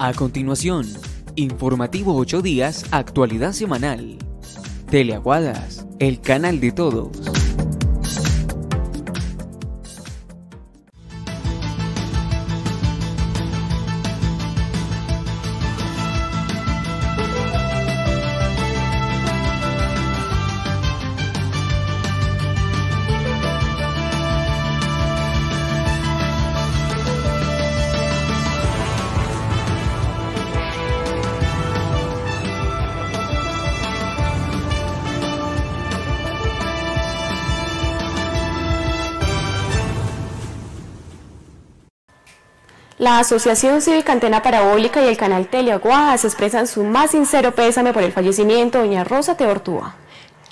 A continuación, Informativo 8 días, actualidad semanal. Teleaguadas, el canal de todos. Asociación Cívica Antena Parabólica y el canal Teleaguadas expresan su más sincero pésame por el fallecimiento de doña Rosa Teortúa.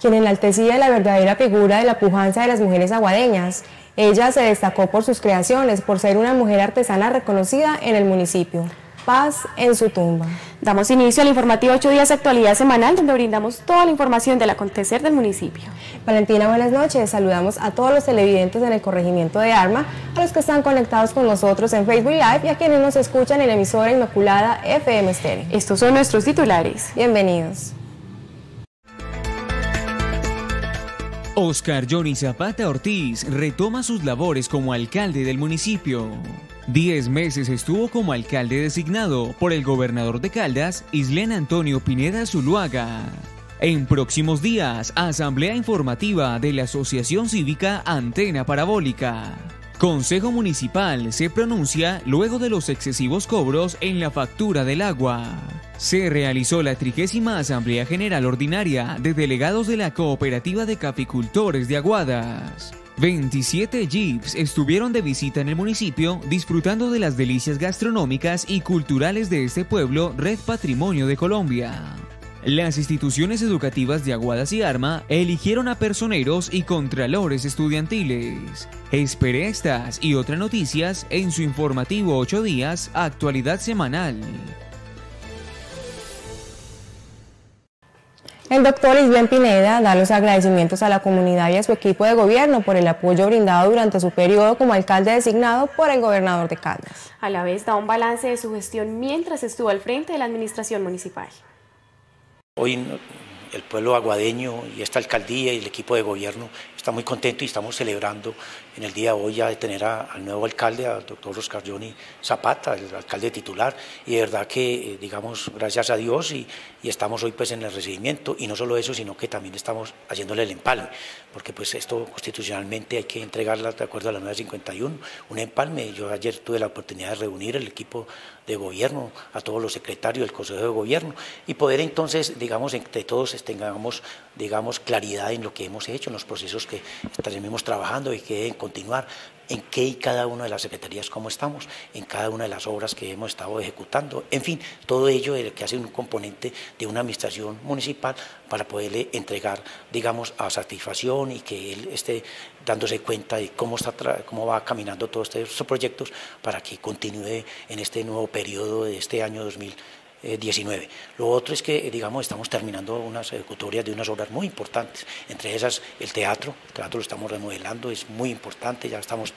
Quien enaltecía la verdadera figura de la pujanza de las mujeres aguadeñas. Ella se destacó por sus creaciones, por ser una mujer artesana reconocida en el municipio paz en su tumba. Damos inicio al informativo 8 días de actualidad semanal donde brindamos toda la información del acontecer del municipio. Valentina, buenas noches. Saludamos a todos los televidentes en el corregimiento de Arma, a los que están conectados con nosotros en Facebook Live y a quienes nos escuchan en la emisora Inmaculada FM Stereo. Estos son nuestros titulares. Bienvenidos. Oscar Johnny Zapata Ortiz retoma sus labores como alcalde del municipio. Diez meses estuvo como alcalde designado por el gobernador de Caldas, Islén Antonio Pineda Zuluaga. En próximos días, asamblea informativa de la Asociación Cívica Antena Parabólica. Consejo Municipal se pronuncia luego de los excesivos cobros en la factura del agua. Se realizó la trigésima Asamblea General Ordinaria de Delegados de la Cooperativa de Capicultores de Aguadas. 27 jeeps estuvieron de visita en el municipio disfrutando de las delicias gastronómicas y culturales de este pueblo, Red Patrimonio de Colombia. Las instituciones educativas de Aguadas y Arma eligieron a personeros y contralores estudiantiles. Espere estas y otras noticias en su informativo 8 días, actualidad semanal. El doctor Islen Pineda da los agradecimientos a la comunidad y a su equipo de gobierno por el apoyo brindado durante su periodo como alcalde designado por el gobernador de Caldas. A la vez da un balance de su gestión mientras estuvo al frente de la administración municipal. Hoy el pueblo aguadeño y esta alcaldía y el equipo de gobierno está muy contento y estamos celebrando en el día de hoy ya de tener al nuevo alcalde, al doctor Oscar Johnny Zapata, el alcalde titular, y de verdad que, eh, digamos, gracias a Dios y, estamos hoy pues en el recibimiento, y no solo eso, sino que también estamos haciéndole el empalme, porque pues esto constitucionalmente hay que entregarla de acuerdo a la 951, un empalme, yo ayer tuve la oportunidad de reunir el equipo de gobierno, a todos los secretarios del Consejo de Gobierno, y poder entonces, digamos, entre todos tengamos, digamos, claridad en lo que hemos hecho, en los procesos que estaremos trabajando y que continuar en qué y cada una de las secretarías cómo estamos, en cada una de las obras que hemos estado ejecutando, en fin, todo ello es que hace un componente de una administración municipal para poderle entregar, digamos, a satisfacción y que él esté dándose cuenta de cómo, está cómo va caminando todos estos proyectos para que continúe en este nuevo periodo de este año 2020 19. Eh, lo otro es que, digamos, estamos terminando unas ejecutorias de unas obras muy importantes, entre esas el teatro, el teatro lo estamos remodelando, es muy importante, ya estamos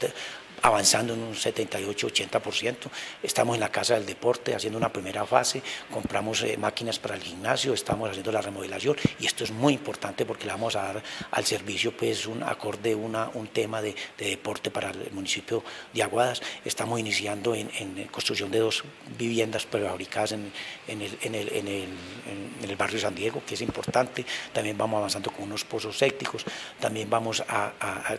avanzando en un 78-80%. Estamos en la Casa del Deporte haciendo una primera fase, compramos eh, máquinas para el gimnasio, estamos haciendo la remodelación y esto es muy importante porque le vamos a dar al servicio pues un acorde, una, un tema de, deporte para el municipio de Aguadas. Estamos iniciando en, construcción de dos viviendas prefabricadas en, el, barrio San Diego, que es importante. También vamos avanzando con unos pozos sépticos, también vamos a,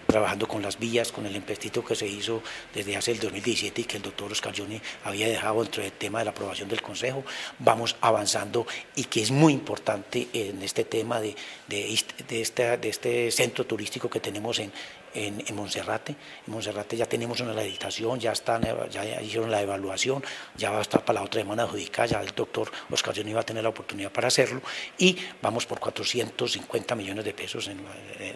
trabajando con las vías, con el empestito que se hizo desde hace el 2017 y que el doctor Oscar Johnny había dejado dentro del tema de la aprobación del Consejo. Vamos avanzando y que es muy importante en este tema de, de, de, de este centro turístico que tenemos en, en, en, Monserrate. En Monserrate ya tenemos una licitación, ya, están, ya hicieron la evaluación, ya va a estar para la otra semana adjudicada, ya el doctor Oscar Johnny va a tener la oportunidad para hacerlo y vamos por 450 millones de pesos en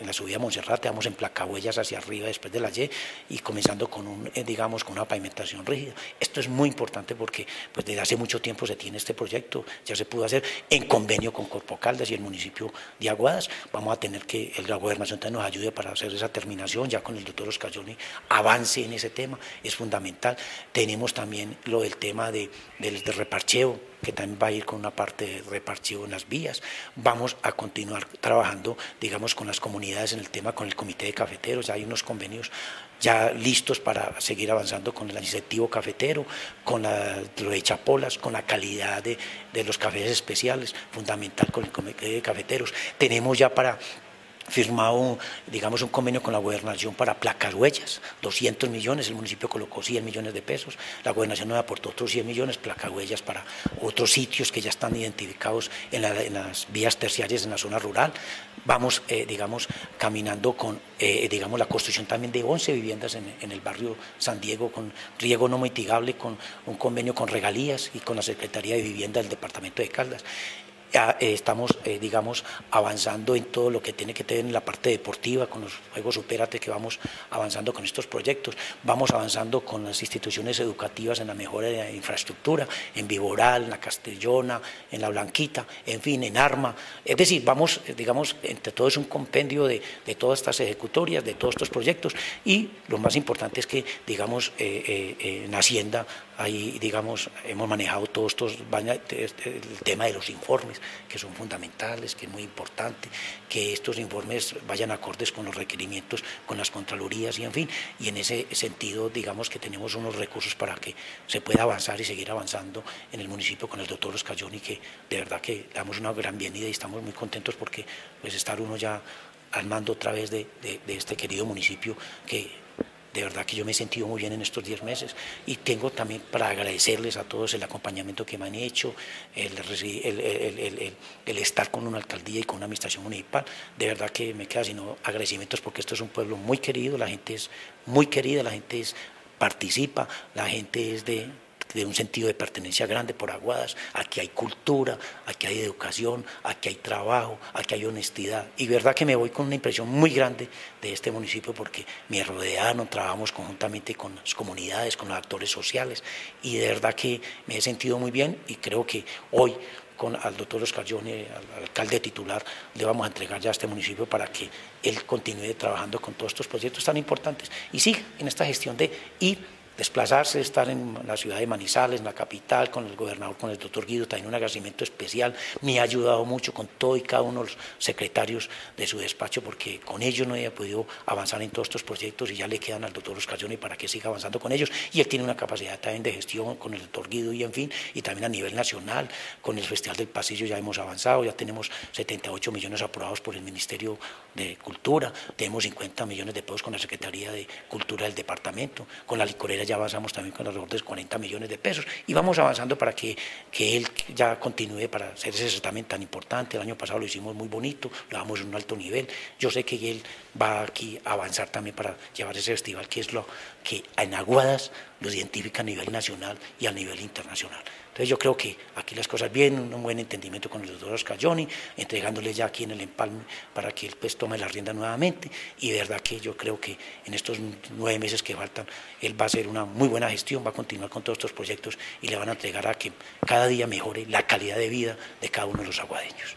la, subida a Monserrate, vamos en placahuellas hacia arriba después de la Y y comenzando con un, eh, digamos, con una pavimentación rígida. Esto es muy importante porque pues, desde hace mucho tiempo se tiene este proyecto, ya se pudo hacer en convenio con Corpo Caldas y el municipio de Aguadas. Vamos a tener que la gobernación nos ayude para hacer esa terminación gobernación, ya con el doctor Oscar Johnny, avance en ese tema, es fundamental. Tenemos también lo del tema de, del, reparcheo, que también va a ir con una parte de reparcheo en las vías. Vamos a continuar trabajando, digamos, con las comunidades en el tema, con el comité de cafeteros, ya hay unos convenios ya listos para seguir avanzando con el incentivo cafetero, con la, lo de chapolas, con la calidad de, de los cafés especiales, fundamental con el comité de cafeteros. Tenemos ya para firmado, digamos, un convenio con la gobernación para placar huellas, 200 millones, el municipio colocó 100 millones de pesos, la gobernación nos aportó otros 100 millones, placar huellas para otros sitios que ya están identificados en, las vías terciarias en la zona rural. Vamos, eh, digamos, caminando con, eh, digamos, la construcción también de 11 viviendas en, en, el barrio San Diego con riego no mitigable, con un convenio con regalías y con la Secretaría de Vivienda del Departamento de Caldas. Eh, estamos, eh, digamos, avanzando en todo lo que tiene que tener en la parte deportiva, con los Juegos Supérate que vamos avanzando con estos proyectos, vamos avanzando con las instituciones educativas en la mejora de la infraestructura, en Viboral, en la Castellona, en la Blanquita, en fin, en Arma, es decir, vamos, eh, digamos, entre todo es un compendio de, todas estas ejecutorias, de todos estos proyectos. Y lo más importante es que, digamos, en Hacienda ahí, digamos, hemos manejado todos estos, este, el tema de los informes, que son fundamentales, que es muy importante, que estos informes vayan acordes con los requerimientos, con las contralorías y en fin, y en ese sentido, digamos que tenemos unos recursos para que se pueda avanzar y seguir avanzando en el municipio con el doctor Oscar y que de verdad que damos una gran bienvenida y estamos muy contentos porque pues estar uno ya al mando otra vez de este querido municipio que de verdad que yo me he sentido muy bien en estos 10 meses y tengo también para agradecerles a todos el acompañamiento que me han hecho, el, el, estar con una alcaldía y con una administración municipal. De verdad que me queda sino agradecimientos porque esto es un pueblo muy querido, la gente es muy querida, la gente es, participa, la gente es de, de un sentido de pertenencia grande por Aguadas. Aquí hay cultura, aquí hay educación, aquí hay trabajo, aquí hay honestidad. Y verdad que me voy con una impresión muy grande de este municipio porque me rodearon, trabajamos conjuntamente con las comunidades, con los actores sociales y de verdad que me he sentido muy bien y creo que hoy con al doctor Oscar Johnny, al alcalde titular, le vamos a entregar ya a este municipio para que él continúe trabajando con todos estos proyectos tan importantes y siga en esta gestión de ir desplazarse, estar en la ciudad de Manizales, en la capital, con el gobernador, con el doctor Guido, también un agradecimiento especial. Me ha ayudado mucho con todo y cada uno de los secretarios de su despacho, porque con ellos no había podido avanzar en todos estos proyectos y ya le quedan al doctor Oscar y para que siga avanzando con ellos. Y él tiene una capacidad también de gestión con el doctor Guido y en fin, y también a nivel nacional, con el Festival del Pasillo ya hemos avanzado, ya tenemos 78 millones aprobados por el Ministerio de Cultura, tenemos 50 millones de pesos con la Secretaría de Cultura del departamento, con la licorera ya avanzamos también con alrededor de 40 millones de pesos y vamos avanzando para que, que él ya continúe para hacer ese certamen tan importante. El año pasado lo hicimos muy bonito, lo damos en un alto nivel. Yo sé que él va aquí a avanzar también para llevar ese festival que es lo que en Aguadas lo identifica a nivel nacional y a nivel internacional. Entonces yo creo que aquí las cosas bien, un buen entendimiento con el doctor Oscar Johnny, entregándole ya aquí en el empalme para que él pues tome la rienda nuevamente y de verdad que yo creo que en estos nueve meses que faltan él va a hacer una muy buena gestión, va a continuar con todos estos proyectos y le van a entregar a que cada día mejore la calidad de vida de cada uno de los aguadeños.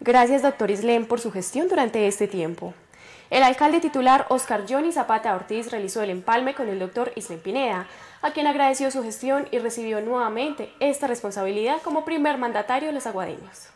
Gracias, doctor Islén, por su gestión durante este tiempo. El alcalde titular Oscar Johnny Zapata Ortiz realizó el empalme con el doctor Islén Pineda, a quien agradeció su gestión y recibió nuevamente esta responsabilidad como primer mandatario de los aguadeños.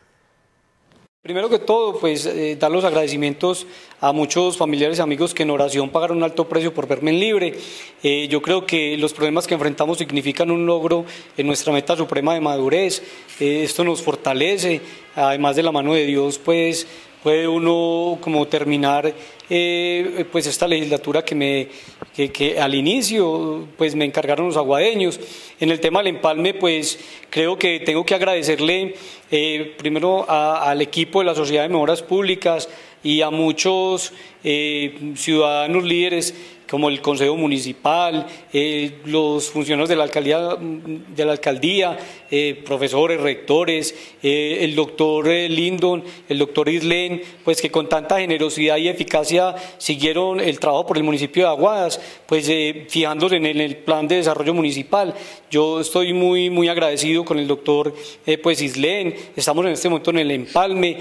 Primero que todo, pues eh, dar los agradecimientos a muchos familiares y amigos que en oración pagaron un alto precio por verme en libre. Eh, yo creo que los problemas que enfrentamos significan un logro en nuestra meta suprema de madurez. Eh, esto nos fortalece, además de la mano de Dios, pues puede uno como terminar eh, pues esta legislatura que, me, que, al inicio pues me encargaron los aguadeños. En el tema del empalme pues creo que tengo que agradecerle eh, primero al equipo de la Sociedad de Mejoras Públicas y a muchos eh, ciudadanos líderes como el Consejo Municipal, eh, los funcionarios de la alcaldía, de la alcaldía profesores, rectores, el doctor Lindon, el doctor Islen, pues que con tanta generosidad y eficacia siguieron el trabajo por el municipio de Aguadas, pues fijándose en el, plan de desarrollo municipal. Yo estoy muy, muy agradecido con el doctor pues Islen, estamos en este momento en el empalme,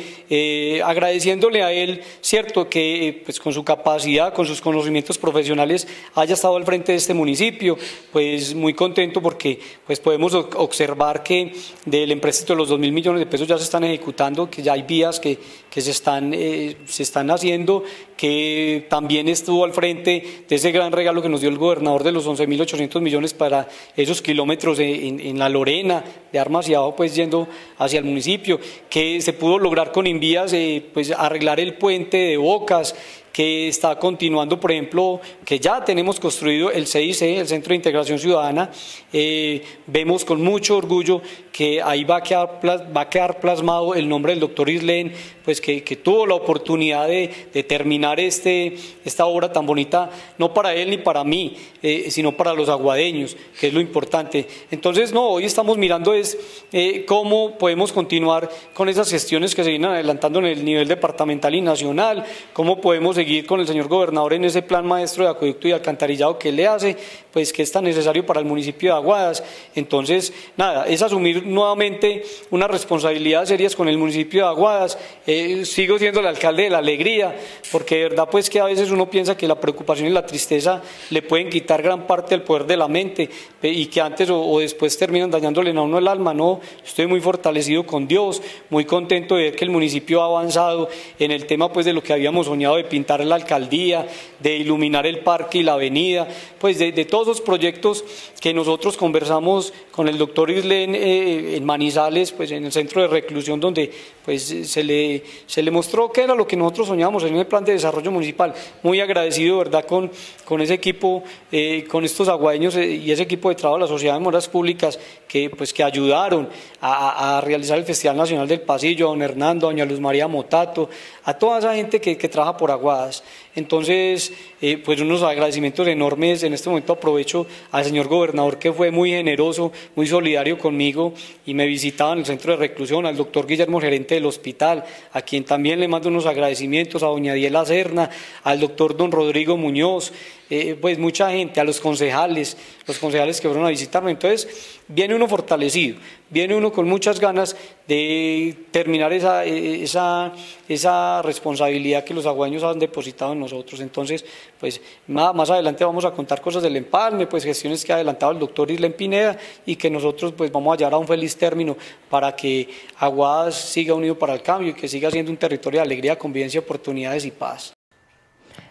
agradeciéndole a él, cierto, que pues con su capacidad, con sus conocimientos profesionales haya estado al frente de este municipio, pues muy contento porque pues podemos observar que del empréstito de los 2 mil millones de pesos ya se están ejecutando, que ya hay vías que, que se, están, eh, se están haciendo, que también estuvo al frente de ese gran regalo que nos dio el gobernador de los 11.800 millones para esos kilómetros en, la Lorena, de Armas y abajo, pues yendo hacia el municipio, que se pudo lograr con Invías, eh, pues arreglar el puente de Bocas, que está continuando, por ejemplo, que ya tenemos construido el CIC, el Centro de Integración Ciudadana. Eh, vemos con mucho orgullo que ahí va a, quedar, va a quedar plasmado el nombre del doctor Islen, pues que, tuvo la oportunidad de, terminar este, esta obra tan bonita, no para él ni para mí, eh, sino para los aguadeños, que es lo importante. Entonces, no, hoy estamos mirando es eh, cómo podemos continuar con esas gestiones que se vienen adelantando en el nivel departamental y nacional, cómo podemos seguir con el señor gobernador en ese plan maestro de acueducto y alcantarillado que le hace, pues que es tan necesario para el municipio de Aguadas. Entonces, nada, es asumir nuevamente una responsabilidad seria con el municipio de Aguadas. Eh, sigo siendo el alcalde de la alegría, porque de verdad pues que a veces uno piensa que la preocupación y la tristeza le pueden quitar gran parte del poder de la mente y que antes o, después terminan dañándole a uno el alma. No, estoy muy fortalecido con Dios, muy contento de ver que el municipio ha avanzado en el tema pues de lo que habíamos soñado de pintar la alcaldía, de iluminar el parque y la avenida, pues de, todos los proyectos que nosotros conversamos con el doctor Islen eh, en Manizales, pues en el centro de reclusión donde pues se le, se le mostró qué era lo que nosotros soñábamos en el plan de desarrollo municipal. Muy agradecido, ¿verdad?, con, con ese equipo, eh, con estos aguadeños eh, y ese equipo de trabajo de la Sociedad de Moras Públicas que, pues, que ayudaron a, realizar el Festival Nacional del Pasillo, a don Hernando, a doña Luz María Motato, a toda esa gente que, trabaja por Aguadas. Entonces, eh, pues unos agradecimientos enormes. En este momento aprovecho al señor gobernador que fue muy generoso, muy solidario conmigo y me visitaba en el centro de reclusión, al doctor Guillermo, gerente del hospital, a quien también le mando unos agradecimientos, a doña Diela Serna, al doctor don Rodrigo Muñoz, eh, pues mucha gente, a los concejales, los concejales que fueron a visitarme. Entonces, viene uno fortalecido, viene uno con muchas ganas de terminar esa, esa, esa responsabilidad que los aguaños han depositado en nosotros. Entonces, pues más, más adelante vamos a contar cosas del empalme, pues gestiones que ha adelantado el doctor Isla Pineda y que nosotros pues vamos a llegar a un feliz término para que Aguadas siga unido para el cambio y que siga siendo un territorio de alegría, convivencia, oportunidades y paz.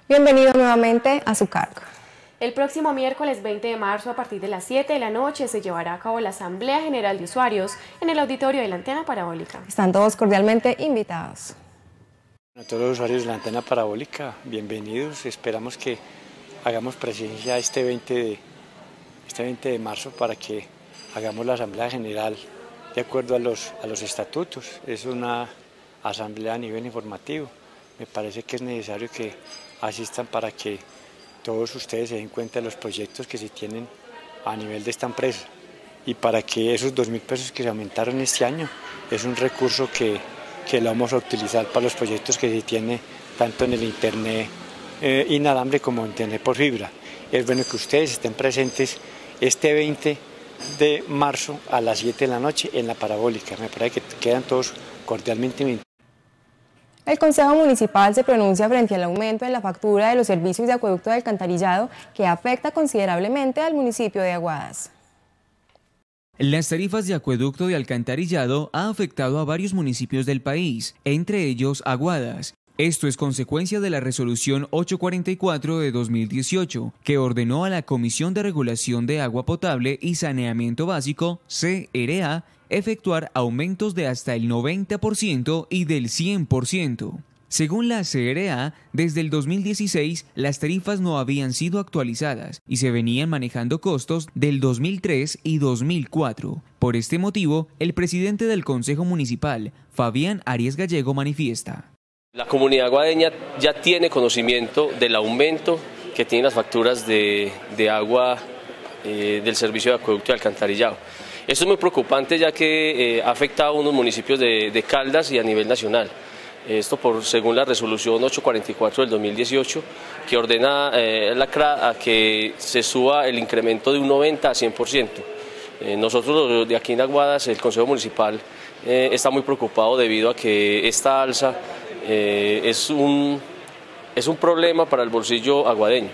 Bienvenido nuevamente a su cargo. El próximo miércoles 20 de marzo a partir de las 7 de la noche se llevará a cabo la Asamblea General de Usuarios en el auditorio de la antena parabólica. Están todos cordialmente invitados. A todos los usuarios de la antena parabólica, bienvenidos. Esperamos que hagamos presencia este 20 de, este 20 de marzo para que hagamos la Asamblea General de acuerdo a los, a los estatutos. Es una asamblea a nivel informativo. Me parece que es necesario que asistan para que todos ustedes se den cuenta de los proyectos que se tienen a nivel de esta empresa y para que esos dos mil pesos que se aumentaron este año es un recurso que, que lo vamos a utilizar para los proyectos que se tiene tanto en el internet eh, inalambre como en internet por fibra. Es bueno que ustedes estén presentes este 20 de marzo a las 7 de la noche en la parabólica. Me parece que quedan todos cordialmente invitados. El Consejo Municipal se pronuncia frente al aumento en la factura de los servicios de acueducto de alcantarillado que afecta considerablemente al municipio de Aguadas. Las tarifas de acueducto de alcantarillado ha afectado a varios municipios del país, entre ellos Aguadas. Esto es consecuencia de la resolución 844 de 2018, que ordenó a la Comisión de Regulación de Agua Potable y Saneamiento Básico, CRA, efectuar aumentos de hasta el 90% y del 100%. Según la CRA, desde el 2016 las tarifas no habían sido actualizadas y se venían manejando costos del 2003 y 2004. Por este motivo, el presidente del Consejo Municipal, Fabián Arias Gallego, manifiesta. La comunidad guadeña ya tiene conocimiento del aumento que tienen las facturas de, agua eh, del servicio de acueducto y alcantarillado. Esto es muy preocupante ya que ha afectado a unos municipios de, Caldas y a nivel nacional. Esto por según la resolución 844 del 2018, que ordena eh, la a que se suba el incremento de un 90 a 100%. Eh, nosotros de aquí en Aguadas, el Consejo Municipal eh, está muy preocupado debido a que esta alza es, un, es un problema para el bolsillo aguadeño.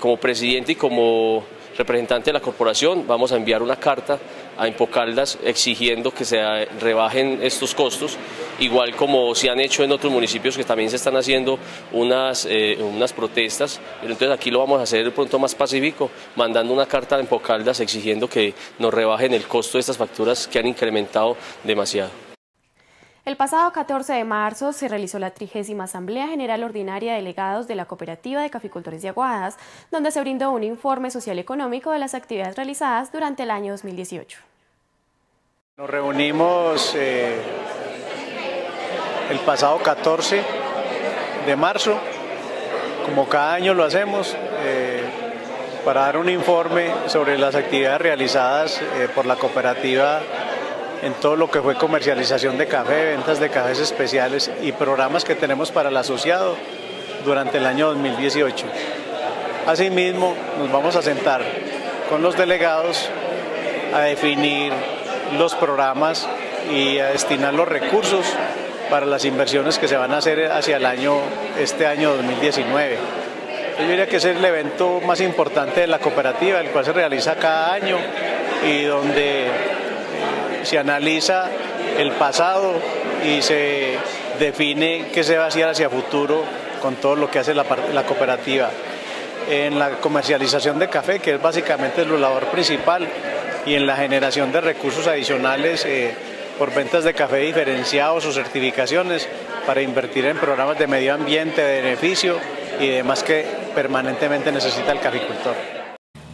como presidente y como representante de la corporación vamos a enviar una carta a Impocaldas exigiendo que se rebajen estos costos, igual como se han hecho en otros municipios que también se están haciendo unas, eh, unas protestas, pero entonces aquí lo vamos a hacer pronto más pacífico, mandando una carta a Impocaldas exigiendo que nos rebajen el costo de estas facturas que han incrementado demasiado. El pasado 14 de marzo se realizó la trigésima Asamblea General Ordinaria de Delegados de la Cooperativa de Caficultores de Aguadas, donde se brindó un informe social económico de las actividades realizadas durante el año 2018. Nos reunimos eh, el pasado 14 de marzo, como cada año lo hacemos, eh, para dar un informe sobre las actividades realizadas eh, por la cooperativa en todo lo que fue comercialización de café, ventas de cafés especiales y programas que tenemos para el asociado durante el año 2018. Asimismo, nos vamos a sentar con los delegados a definir los programas y a destinar los recursos para las inversiones que se van a hacer hacia el año, este año 2019. Yo diría que es el evento más importante de la cooperativa, el cual se realiza cada año y donde se analiza el pasado y se define qué se va a hacer hacia futuro con todo lo que hace la, cooperativa. En la comercialización de café, que es básicamente el labor principal, y en la generación de recursos adicionales eh, por ventas de café diferenciados o certificaciones para invertir en programas de medio ambiente, de beneficio y demás que permanentemente necesita el caficultor.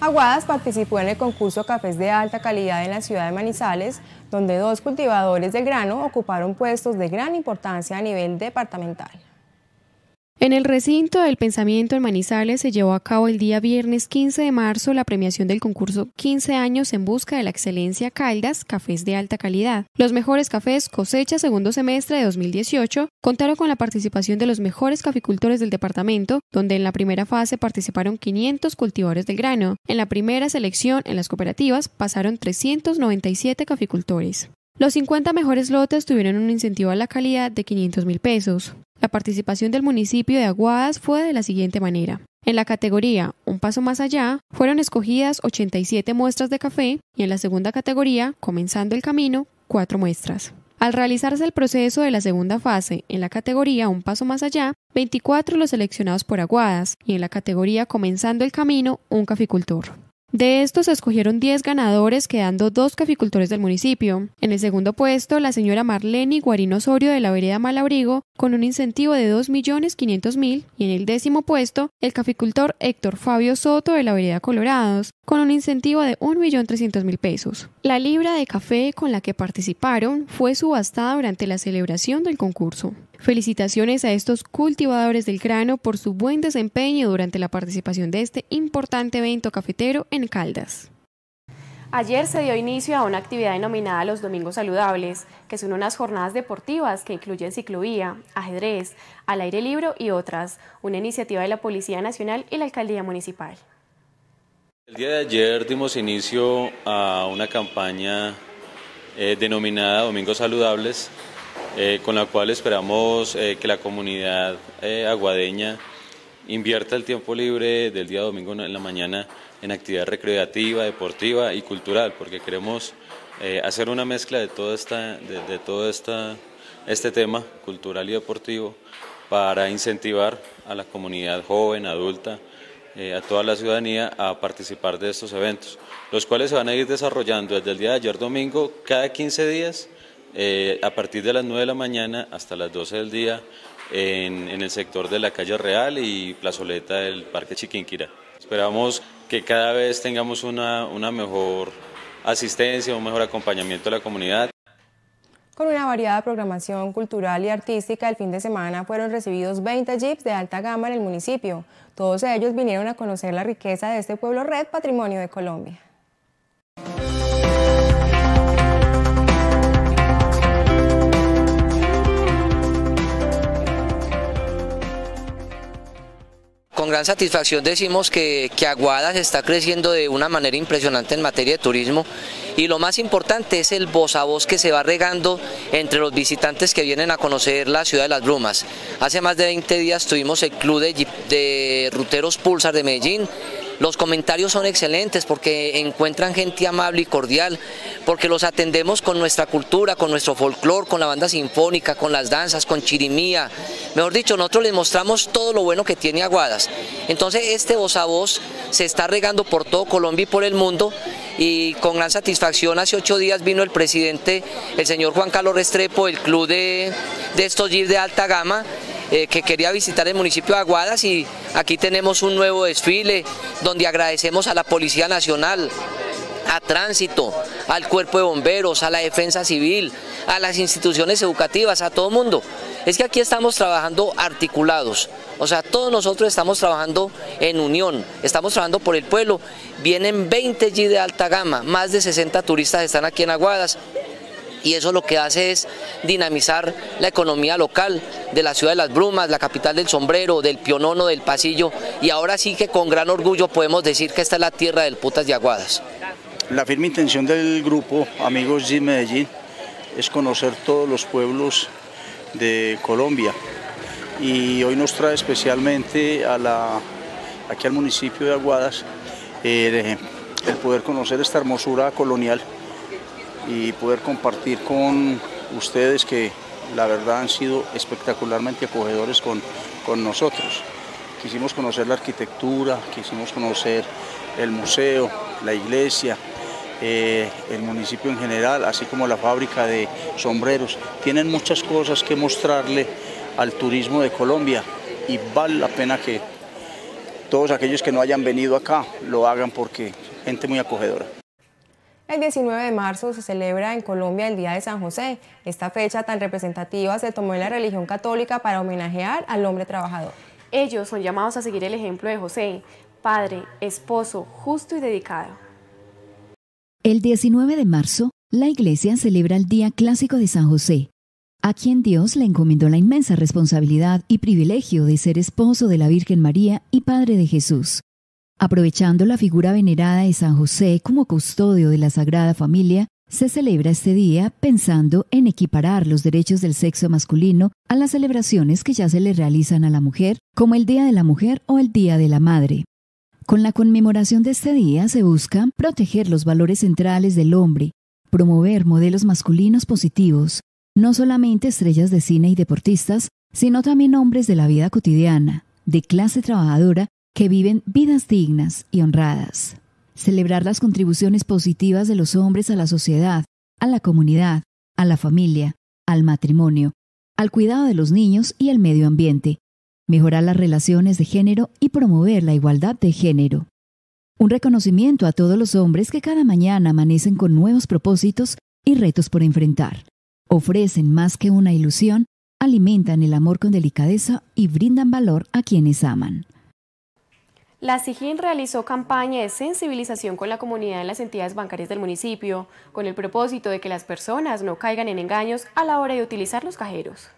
Aguadas participó en el concurso Cafés de Alta Calidad en la ciudad de Manizales, donde dos cultivadores de grano ocuparon puestos de gran importancia a nivel departamental. En el recinto del pensamiento en Manizales se llevó a cabo el día viernes 15 de marzo la premiación del concurso 15 años en busca de la excelencia Caldas, cafés de alta calidad. Los mejores cafés cosecha segundo semestre de 2018 contaron con la participación de los mejores caficultores del departamento, donde en la primera fase participaron 500 cultivadores del grano. En la primera selección en las cooperativas pasaron 397 caficultores. Los 50 mejores lotes tuvieron un incentivo a la calidad de 500 mil pesos. La participación del municipio de Aguadas fue de la siguiente manera. En la categoría Un paso más allá fueron escogidas 87 muestras de café y en la segunda categoría, Comenzando el camino, 4 muestras. Al realizarse el proceso de la segunda fase en la categoría Un paso más allá, 24 los seleccionados por Aguadas y en la categoría Comenzando el camino, un caficultor. De estos se escogieron 10 ganadores, quedando dos caficultores del municipio. En el segundo puesto, la señora Marlene Guarino Osorio de la vereda Malabrigo, con un incentivo de 2.500.000, y en el décimo puesto, el caficultor Héctor Fabio Soto de la vereda Colorados, con un incentivo de 1.300.000 pesos. La libra de café con la que participaron fue subastada durante la celebración del concurso. Felicitaciones a estos cultivadores del grano por su buen desempeño durante la participación de este importante evento cafetero en Caldas. Ayer se dio inicio a una actividad denominada Los Domingos Saludables, que son unas jornadas deportivas que incluyen ciclovía, ajedrez, al aire libre y otras, una iniciativa de la Policía Nacional y la Alcaldía Municipal. El día de ayer dimos inicio a una campaña eh, denominada Domingos Saludables, eh, con la cual esperamos eh, que la comunidad eh, aguadeña invierta el tiempo libre del día domingo en la mañana en actividad recreativa, deportiva y cultural, porque queremos hacer una mezcla de todo, esta, de, todo esta, este tema cultural y deportivo para incentivar a la comunidad joven, adulta, a toda la ciudadanía a participar de estos eventos, los cuales se van a ir desarrollando desde el día de ayer domingo cada 15 días eh, a partir de las 9 de la mañana hasta las 12 del día en, el sector de la calle Real y plazoleta del Parque Chiquinquirá. Esperamos que cada vez tengamos una, una mejor asistencia, un mejor acompañamiento a la comunidad. Con una variada programación cultural y artística, el fin de semana fueron recibidos 20 jeeps de alta gama en el municipio. Todos ellos vinieron a conocer la riqueza de este pueblo red patrimonio de Colombia. Gran satisfacción decimos que, que, Aguadas está creciendo de una manera impresionante en materia de turismo y lo más importante es el voz a voz que se va regando entre los visitantes que vienen a conocer la ciudad de las brumas. Hace más de 20 días tuvimos el club de, de ruteros Pulsar de Medellín, los comentarios son excelentes porque encuentran gente amable y cordial, porque los atendemos con nuestra cultura, con nuestro folclore, con la banda sinfónica, con las danzas, con chirimía. Mejor dicho, nosotros les mostramos todo lo bueno que tiene Aguadas. Entonces este voz a voz se está regando por todo Colombia y por el mundo y con gran satisfacción hace ocho días vino el presidente, el señor Juan Carlos Restrepo, el club de, de estos jeeps de alta gama, eh, que quería visitar el municipio de Aguadas y aquí tenemos un nuevo desfile donde agradecemos a la Policía Nacional, a Tránsito, al Cuerpo de Bomberos, a la Defensa Civil, a las instituciones educativas, a todo mundo. Es que aquí estamos trabajando articulados, o sea, todos nosotros estamos trabajando en unión, estamos trabajando por el pueblo. Vienen 20 G de alta gama, más de 60 turistas están aquí en Aguadas, y eso lo que hace es dinamizar la economía local de la ciudad de las brumas, la capital del sombrero, del pionono, del pasillo y ahora sí que con gran orgullo podemos decir que esta es la tierra del putas de Aguadas. La firme intención del grupo Amigos G Medellín es conocer todos los pueblos de Colombia y hoy nos trae especialmente a la, aquí al municipio de Aguadas eh, el poder conocer esta hermosura colonial y poder compartir con ustedes que la verdad han sido espectacularmente acogedores con, con nosotros. Quisimos conocer la arquitectura, quisimos conocer el museo, la iglesia, eh, el municipio en general, así como la fábrica de sombreros. Tienen muchas cosas que mostrarle al turismo de Colombia y vale la pena que todos aquellos que no hayan venido acá lo hagan porque gente muy acogedora. El 19 de marzo se celebra en Colombia el Día de San José. Esta fecha tan representativa se tomó en la religión católica para homenajear al hombre trabajador. Ellos son llamados a seguir el ejemplo de José, padre, esposo, justo y dedicado. El 19 de marzo, la Iglesia celebra el Día Clásico de San José, a quien Dios le encomendó la inmensa responsabilidad y privilegio de ser esposo de la Virgen María y padre de Jesús. Aprovechando la figura venerada de San José como custodio de la Sagrada Familia, se celebra este día pensando en equiparar los derechos del sexo masculino a las celebraciones que ya se le realizan a la mujer, como el Día de la Mujer o el Día de la Madre. Con la conmemoración de este día se busca proteger los valores centrales del hombre, promover modelos masculinos positivos, no solamente estrellas de cine y deportistas, sino también hombres de la vida cotidiana, de clase trabajadora que viven vidas dignas y honradas. Celebrar las contribuciones positivas de los hombres a la sociedad, a la comunidad, a la familia, al matrimonio, al cuidado de los niños y al medio ambiente. Mejorar las relaciones de género y promover la igualdad de género. Un reconocimiento a todos los hombres que cada mañana amanecen con nuevos propósitos y retos por enfrentar. Ofrecen más que una ilusión, alimentan el amor con delicadeza y brindan valor a quienes aman. La SIGIN realizó campaña de sensibilización con la comunidad en las entidades bancarias del municipio, con el propósito de que las personas no caigan en engaños a la hora de utilizar los cajeros.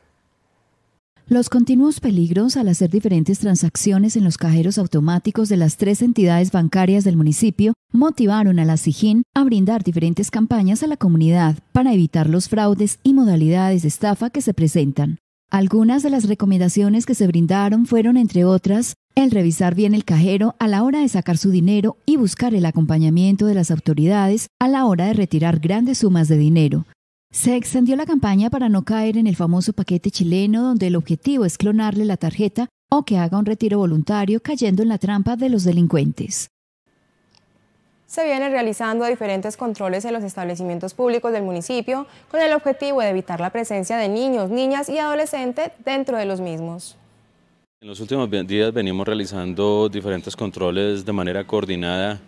Los continuos peligros al hacer diferentes transacciones en los cajeros automáticos de las tres entidades bancarias del municipio motivaron a la SIGIN a brindar diferentes campañas a la comunidad para evitar los fraudes y modalidades de estafa que se presentan. Algunas de las recomendaciones que se brindaron fueron, entre otras, el revisar bien el cajero a la hora de sacar su dinero y buscar el acompañamiento de las autoridades a la hora de retirar grandes sumas de dinero. Se extendió la campaña para no caer en el famoso paquete chileno donde el objetivo es clonarle la tarjeta o que haga un retiro voluntario cayendo en la trampa de los delincuentes. Se vienen realizando diferentes controles en los establecimientos públicos del municipio con el objetivo de evitar la presencia de niños, niñas y adolescentes dentro de los mismos. En los últimos días venimos realizando diferentes controles de manera coordinada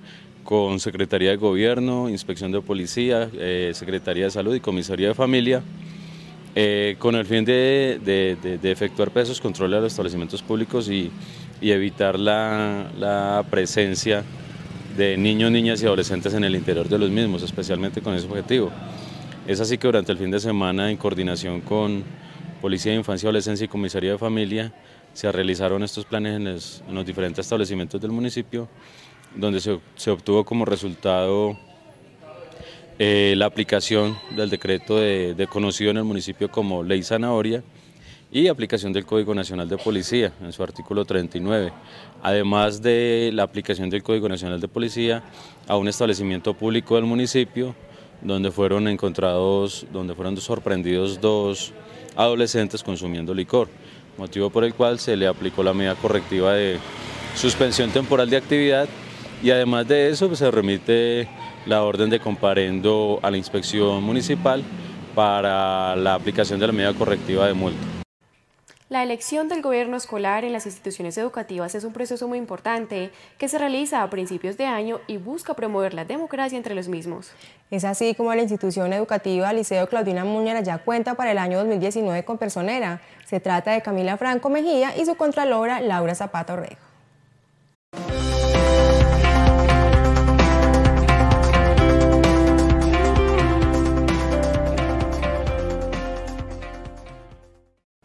con Secretaría de Gobierno, Inspección de Policía, eh, Secretaría de Salud y Comisaría de Familia eh, con el fin de, efectuar pesos controles a los establecimientos públicos y, evitar la, presencia de niños, niñas y adolescentes en el interior de los mismos, especialmente con ese objetivo. Es así que durante el fin de semana, en coordinación con Policía de Infancia, Adolescencia y Comisaría de Familia, se realizaron estos planes en los, diferentes establecimientos del municipio, donde se obtuvo como resultado eh, la aplicación del decreto de, conocido en el municipio como Ley Zanahoria y aplicación del Código Nacional de Policía en su artículo 39, además de la aplicación del Código Nacional de Policía a un establecimiento público del municipio donde fueron encontrados, donde fueron sorprendidos dos adolescentes consumiendo licor, motivo por el cual se le aplicó la medida correctiva de suspensión temporal de actividad y además de eso pues, se remite la orden de comparendo a la inspección municipal para la aplicación de la medida correctiva de multa. La elección del gobierno escolar en las instituciones educativas es un proceso muy importante que se realiza a principios de año y busca promover la democracia entre los mismos. Es así como la institución educativa Liceo Claudina Muñera ya cuenta para el año 2019 con personera. Se trata de Camila Franco Mejía y su contralora Laura Zapata Orrego.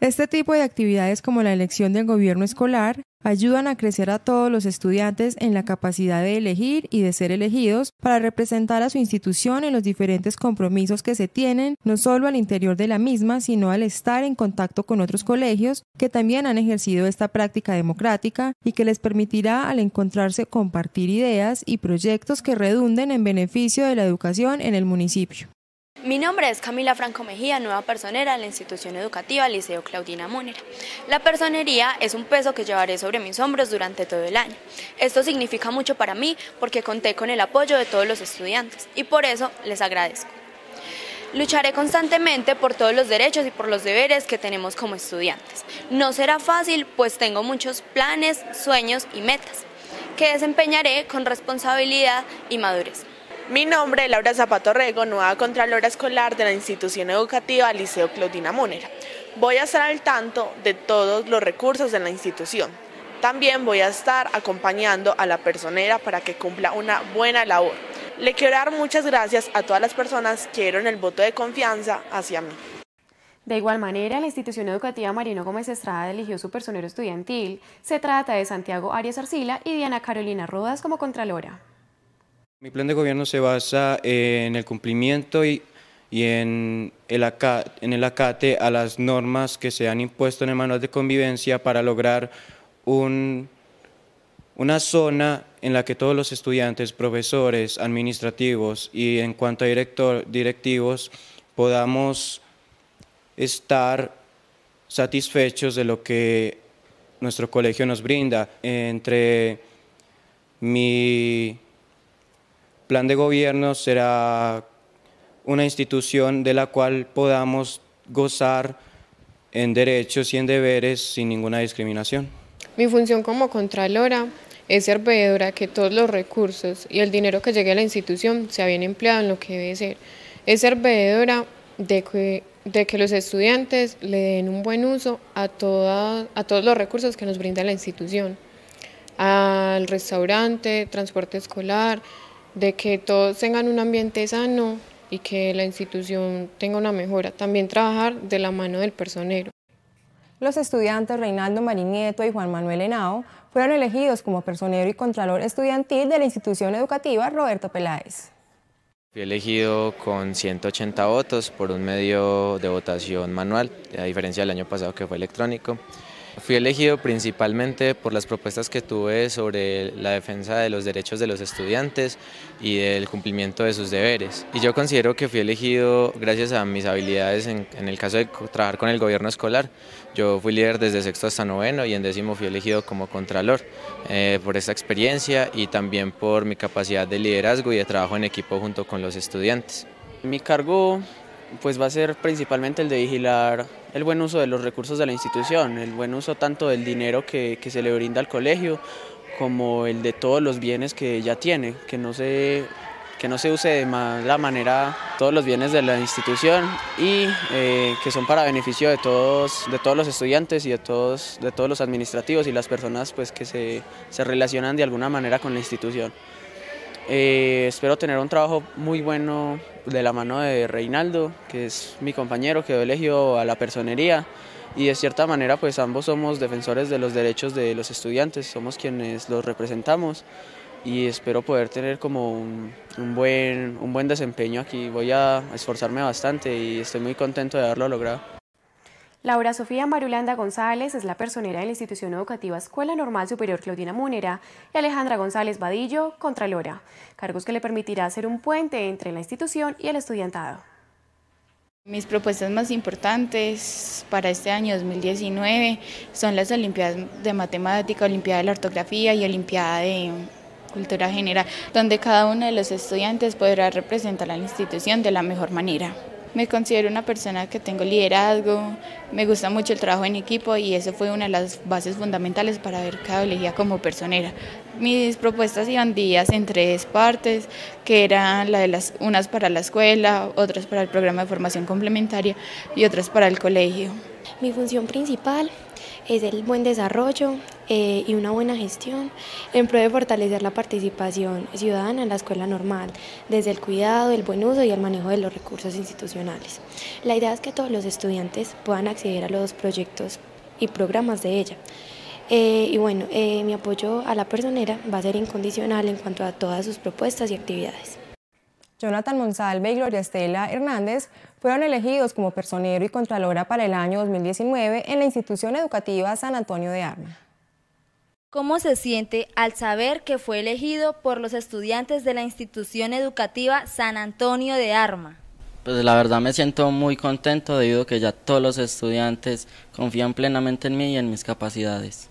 Este tipo de actividades como la elección del gobierno escolar ayudan a crecer a todos los estudiantes en la capacidad de elegir y de ser elegidos para representar a su institución en los diferentes compromisos que se tienen, no solo al interior de la misma, sino al estar en contacto con otros colegios que también han ejercido esta práctica democrática y que les permitirá al encontrarse compartir ideas y proyectos que redunden en beneficio de la educación en el municipio. Mi nombre es Camila Franco Mejía, nueva personera en la institución educativa Liceo Claudina Múnera. La personería es un peso que llevaré sobre mis hombros durante todo el año. Esto significa mucho para mí porque conté con el apoyo de todos los estudiantes y por eso les agradezco. Lucharé constantemente por todos los derechos y por los deberes que tenemos como estudiantes. No será fácil, pues tengo muchos planes, sueños y metas que desempeñaré con responsabilidad y madurez. Mi nombre es Laura Zapato Rego, nueva Contralora Escolar de la institución educativa Liceo Claudina Múnera. Voy a estar al tanto de todos los recursos de la institución. También voy a estar acompañando a la personera para que cumpla una buena labor. Le quiero dar muchas gracias a todas las personas que dieron el voto de confianza hacia mí. De igual manera, la institución educativa Marino Gómez Estrada eligió su personero estudiantil. Se trata de Santiago Arias Arcila y Diana Carolina Rodas como Contralora. Mi plan de gobierno se basa en el cumplimiento y, en, el acate, a las normas que se han impuesto en el manual de convivencia para lograr una zona en la que todos los estudiantes, profesores, administrativos y en cuanto a director, directivos podamos estar satisfechos de lo que nuestro colegio nos brinda. Entre mi plan de gobierno será una institución de la cual podamos gozar en derechos y en deberes sin ninguna discriminación. Mi función como contralora es ser veedora que todos los recursos y el dinero que llegue a la institución sea bien empleado en lo que debe ser. Es ser veedora de que, de que los estudiantes le den un buen uso a, toda, a todos los recursos que nos brinda la institución, al restaurante, transporte escolar, de que todos tengan un ambiente sano y que la institución tenga una mejora. También trabajar de la mano del personero. Los estudiantes Reinaldo Marinieto y Juan Manuel Henao fueron elegidos como personero y contralor estudiantil de la institución educativa Roberto Peláez. Fui elegido con 180 votos por un medio de votación manual, a diferencia del año pasado que fue electrónico. Fui elegido principalmente por las propuestas que tuve sobre la defensa de los derechos de los estudiantes y del cumplimiento de sus deberes. Y yo considero que fui elegido gracias a mis habilidades en, el caso de trabajar con el gobierno escolar. Yo fui líder desde sexto hasta noveno y en décimo fui elegido como contralor eh, por esta experiencia y también por mi capacidad de liderazgo y de trabajo en equipo junto con los estudiantes. Mi cargo pues va a ser principalmente el de vigilar el buen uso de los recursos de la institución, el buen uso tanto del dinero que, se le brinda al colegio como el de todos los bienes que ya tiene, que no se que no se use de mala manera todos los bienes de la institución y eh, que son para beneficio de todos, de todos los estudiantes y de todos, de todos los administrativos y las personas pues, que se, se relacionan de alguna manera con la institución. Eh, espero tener un trabajo muy bueno de la mano de Reinaldo, que es mi compañero que elegido a la personería y de cierta manera pues ambos somos defensores de los derechos de los estudiantes, somos quienes los representamos y espero poder tener como un, buen, un buen desempeño aquí. Voy a esforzarme bastante y estoy muy contento de haberlo logrado. Laura Sofía Marulanda González es la personera de la institución educativa Escuela Normal Superior Claudina Múnera y Alejandra González Vadillo, Contralora, cargos que le permitirá hacer un puente entre la institución y el estudiantado. Mis propuestas más importantes para este año 2019 son las Olimpiadas de Matemática, Olimpiada de la Ortografía y Olimpiada de Cultura General, donde cada uno de los estudiantes podrá representar a la institución de la mejor manera. Me considero una persona que tengo liderazgo, me gusta mucho el trabajo en equipo y eso fue una de las bases fundamentales para haber quedado elegida como personera. Mis propuestas iban días en tres partes, que eran la de las, unas para la escuela, otras para el programa de formación complementaria y otras para el colegio. Mi función principal es el buen desarrollo eh, y una buena gestión en pro de fortalecer la participación ciudadana en la escuela normal, desde el cuidado, el buen uso y el manejo de los recursos institucionales. La idea es que todos los estudiantes puedan acceder a los proyectos y programas de ella. Eh, y bueno, eh, mi apoyo a la personera va a ser incondicional en cuanto a todas sus propuestas y actividades. Jonathan Monsalve y Gloria Estela Hernández fueron elegidos como personero y contralora para el año 2019 en la institución educativa San Antonio de Arma. ¿Cómo se siente al saber que fue elegido por los estudiantes de la institución educativa San Antonio de Arma? Pues la verdad me siento muy contento debido a que ya todos los estudiantes confían plenamente en mí y en mis capacidades.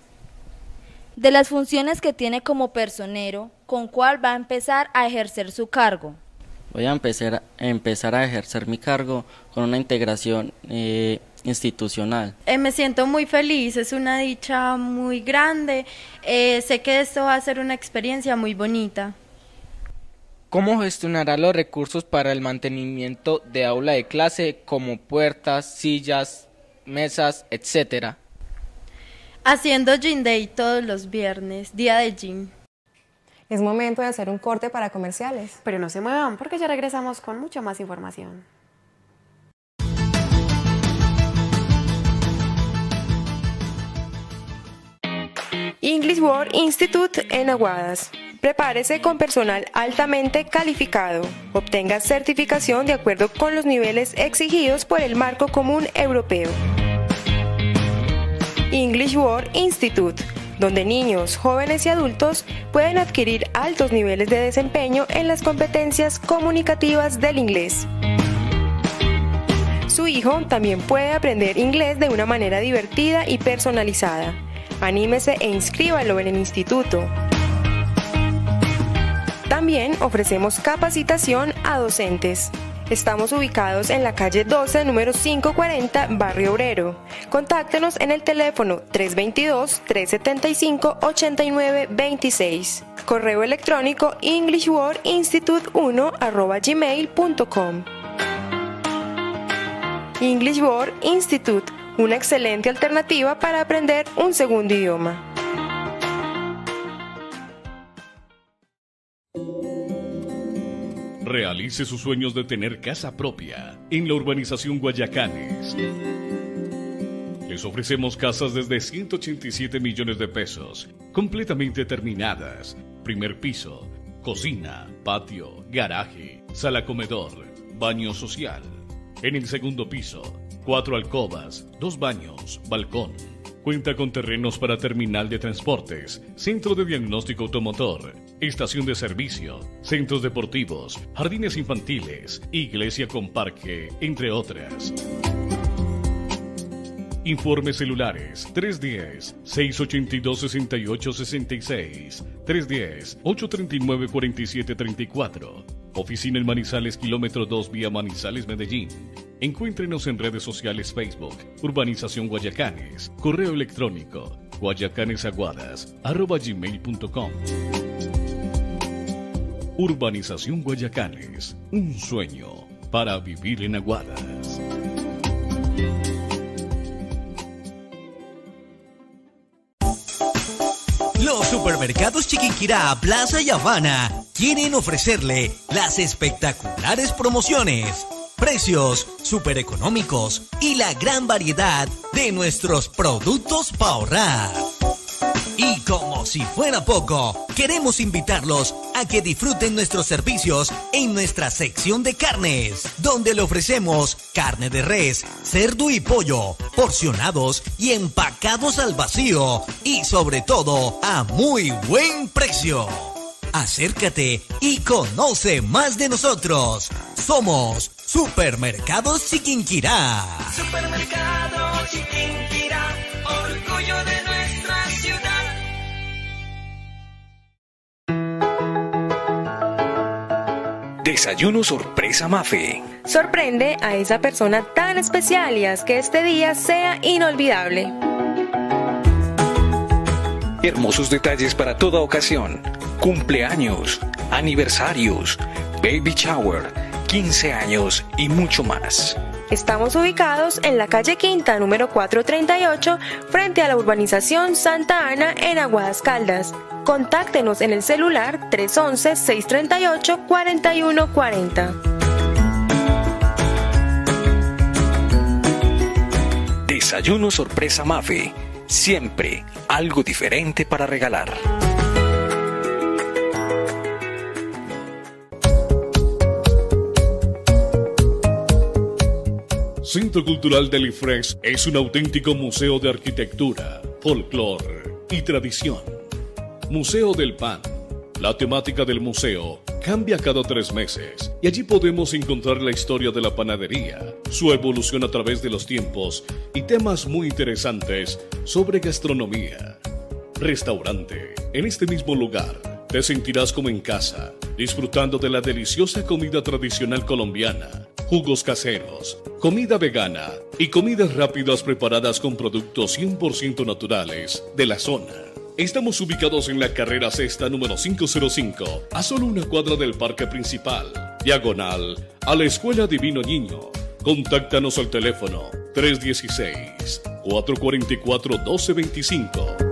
De las funciones que tiene como personero, ¿con cuál va a empezar a ejercer su cargo? Voy a empezar, a empezar a ejercer mi cargo con una integración eh, institucional. Eh, me siento muy feliz, es una dicha muy grande. Eh, sé que esto va a ser una experiencia muy bonita. ¿Cómo gestionará los recursos para el mantenimiento de aula de clase como puertas, sillas, mesas, etcétera? Haciendo Gym Day todos los viernes, día de gym. Es momento de hacer un corte para comerciales. Pero no se muevan porque ya regresamos con mucha más información. English World Institute en Aguadas. Prepárese con personal altamente calificado. Obtenga certificación de acuerdo con los niveles exigidos por el marco común europeo. English World Institute donde niños, jóvenes y adultos pueden adquirir altos niveles de desempeño en las competencias comunicativas del inglés. Su hijo también puede aprender inglés de una manera divertida y personalizada. Anímese e inscríbalo en el instituto. También ofrecemos capacitación a docentes. Estamos ubicados en la calle 12, número 540, Barrio Obrero. Contáctenos en el teléfono 322-375-8926. Correo electrónico englishwordinstitute1 English World Institute, una excelente alternativa para aprender un segundo idioma. Realice sus sueños de tener casa propia en la urbanización Guayacanes. Les ofrecemos casas desde 187 millones de pesos, completamente terminadas. Primer piso, cocina, patio, garaje, sala comedor, baño social. En el segundo piso, cuatro alcobas, dos baños, balcón. Cuenta con terrenos para terminal de transportes, centro de diagnóstico automotor, estación de servicio, centros deportivos, jardines infantiles, iglesia con parque, entre otras. Informes celulares 310-682-6866, 310-839-4734. Oficina en Manizales, kilómetro 2, vía Manizales, Medellín. Encuéntrenos en redes sociales Facebook, Urbanización Guayacanes, correo electrónico, guayacanesaguadas, arroba. Urbanización Guayacanes, un sueño para vivir en Aguadas. Los supermercados Chiquinquirá, Plaza y Habana quieren ofrecerle las espectaculares promociones, precios super económicos y la gran variedad de nuestros productos para ahorrar. Y como si fuera poco, queremos invitarlos a que disfruten nuestros servicios en nuestra sección de carnes, donde le ofrecemos carne de res, cerdo y pollo, porcionados y empacados al vacío y sobre todo a muy buen precio. Acércate y conoce más de nosotros. Somos Supermercados Chiquinquirá. Supermercado Chiquinquirá, orgullo de nuestra Desayuno sorpresa Mafe. Sorprende a esa persona tan especial y haz que este día sea inolvidable. Hermosos detalles para toda ocasión. Cumpleaños, aniversarios, baby shower, 15 años y mucho más. Estamos ubicados en la calle Quinta número 438 frente a la urbanización Santa Ana en Aguadas Caldas. Contáctenos en el celular 311-638-4140. Desayuno sorpresa Mafe. Siempre algo diferente para regalar. Centro Cultural del IFREX es un auténtico museo de arquitectura, folclore y tradición. Museo del Pan. La temática del museo cambia cada tres meses y allí podemos encontrar la historia de la panadería, su evolución a través de los tiempos y temas muy interesantes sobre gastronomía. Restaurante. En este mismo lugar te sentirás como en casa, disfrutando de la deliciosa comida tradicional colombiana, jugos caseros, comida vegana y comidas rápidas preparadas con productos 100% naturales de la zona. Estamos ubicados en la carrera sexta número 505, a solo una cuadra del parque principal, diagonal a la Escuela Divino Niño. Contáctanos al teléfono 316-444-1225.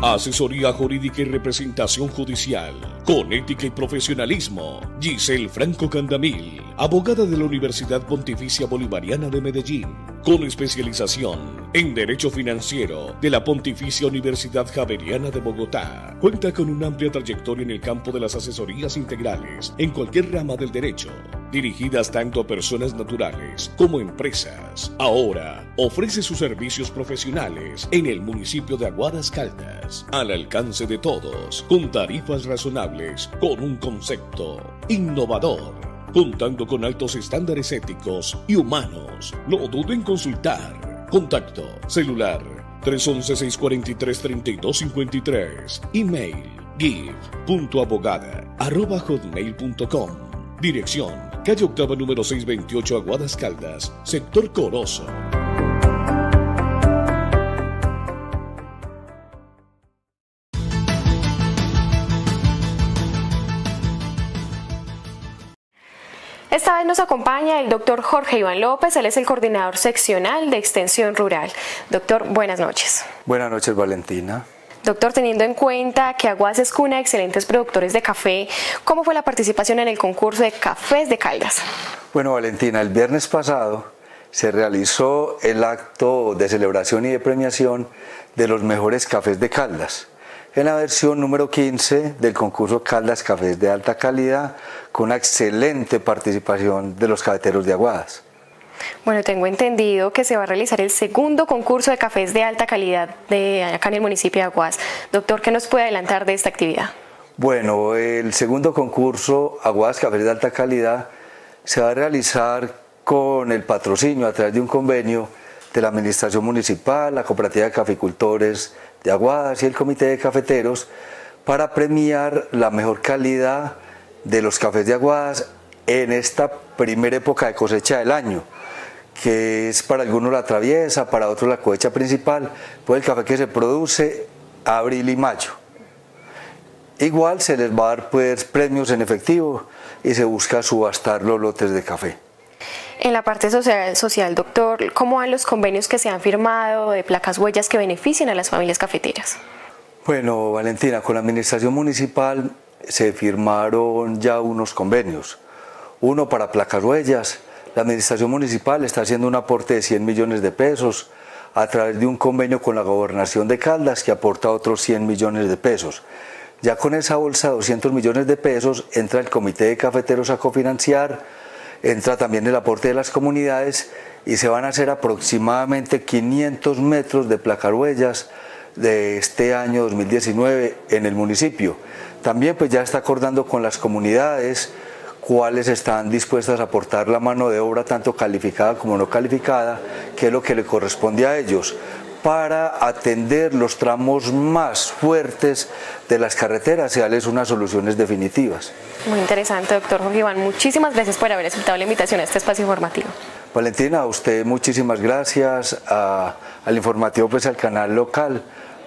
Asesoría jurídica y representación judicial. Con ética y profesionalismo. Giselle Franco Candamil, abogada de la Universidad Pontificia Bolivariana de Medellín. Con especialización en Derecho Financiero de la Pontificia Universidad Javeriana de Bogotá. Cuenta con una amplia trayectoria en el campo de las asesorías integrales en cualquier rama del derecho, dirigidas tanto a personas naturales como empresas. Ahora ofrece sus servicios profesionales en el municipio de Aguadas Caldas, al alcance de todos, con tarifas razonables, con un concepto innovador contando con altos estándares éticos y humanos. No duden en consultar. Contacto celular 311-643-3253. Email give.abogada.hotmail.com. Dirección calle octava número 628 Aguadas Caldas, sector Corozo. Esta vez nos acompaña el doctor Jorge Iván López, él es el coordinador seccional de Extensión Rural. Doctor, buenas noches. Buenas noches, Valentina. Doctor, teniendo en cuenta que Aguas es cuna de excelentes productores de café, ¿cómo fue la participación en el concurso de cafés de Caldas? Bueno, Valentina, el viernes pasado se realizó el acto de celebración y de premiación de los mejores cafés de Caldas en la versión número 15 del concurso Caldas Cafés de Alta Calidad, con una excelente participación de los cafeteros de Aguadas. Bueno, tengo entendido que se va a realizar el segundo concurso de cafés de alta calidad de acá en el municipio de Aguadas. Doctor, ¿qué nos puede adelantar de esta actividad? Bueno, el segundo concurso Aguadas Cafés de Alta Calidad se va a realizar con el patrocinio a través de un convenio de la Administración Municipal, la Cooperativa de Caficultores de Aguadas y el Comité de Cafeteros para premiar la mejor calidad de los cafés de Aguadas en esta primera época de cosecha del año, que es para algunos la traviesa, para otros la cosecha principal, pues el café que se produce abril y mayo. Igual se les va a dar pues, premios en efectivo y se busca subastar los lotes de café. En la parte social, doctor, ¿cómo van los convenios que se han firmado de placas huellas que beneficien a las familias cafeteras? Bueno, Valentina, con la administración municipal se firmaron ya unos convenios. Uno para placas huellas. La administración municipal está haciendo un aporte de 100 millones de pesos a través de un convenio con la gobernación de Caldas que aporta otros 100 millones de pesos. Ya con esa bolsa de 200 millones de pesos entra el Comité de Cafeteros a cofinanciar, entra también el aporte de las comunidades y se van a hacer aproximadamente 500 metros de placaruellas de este año 2019 en el municipio. También pues ya está acordando con las comunidades cuáles están dispuestas a aportar la mano de obra tanto calificada como no calificada, que es lo que le corresponde a ellos para atender los tramos más fuertes de las carreteras y darles unas soluciones definitivas. Muy interesante, doctor Jorge Iván. Muchísimas gracias por haber aceptado la invitación a este espacio informativo. Valentina, a usted muchísimas gracias, al informativo, pues al canal local,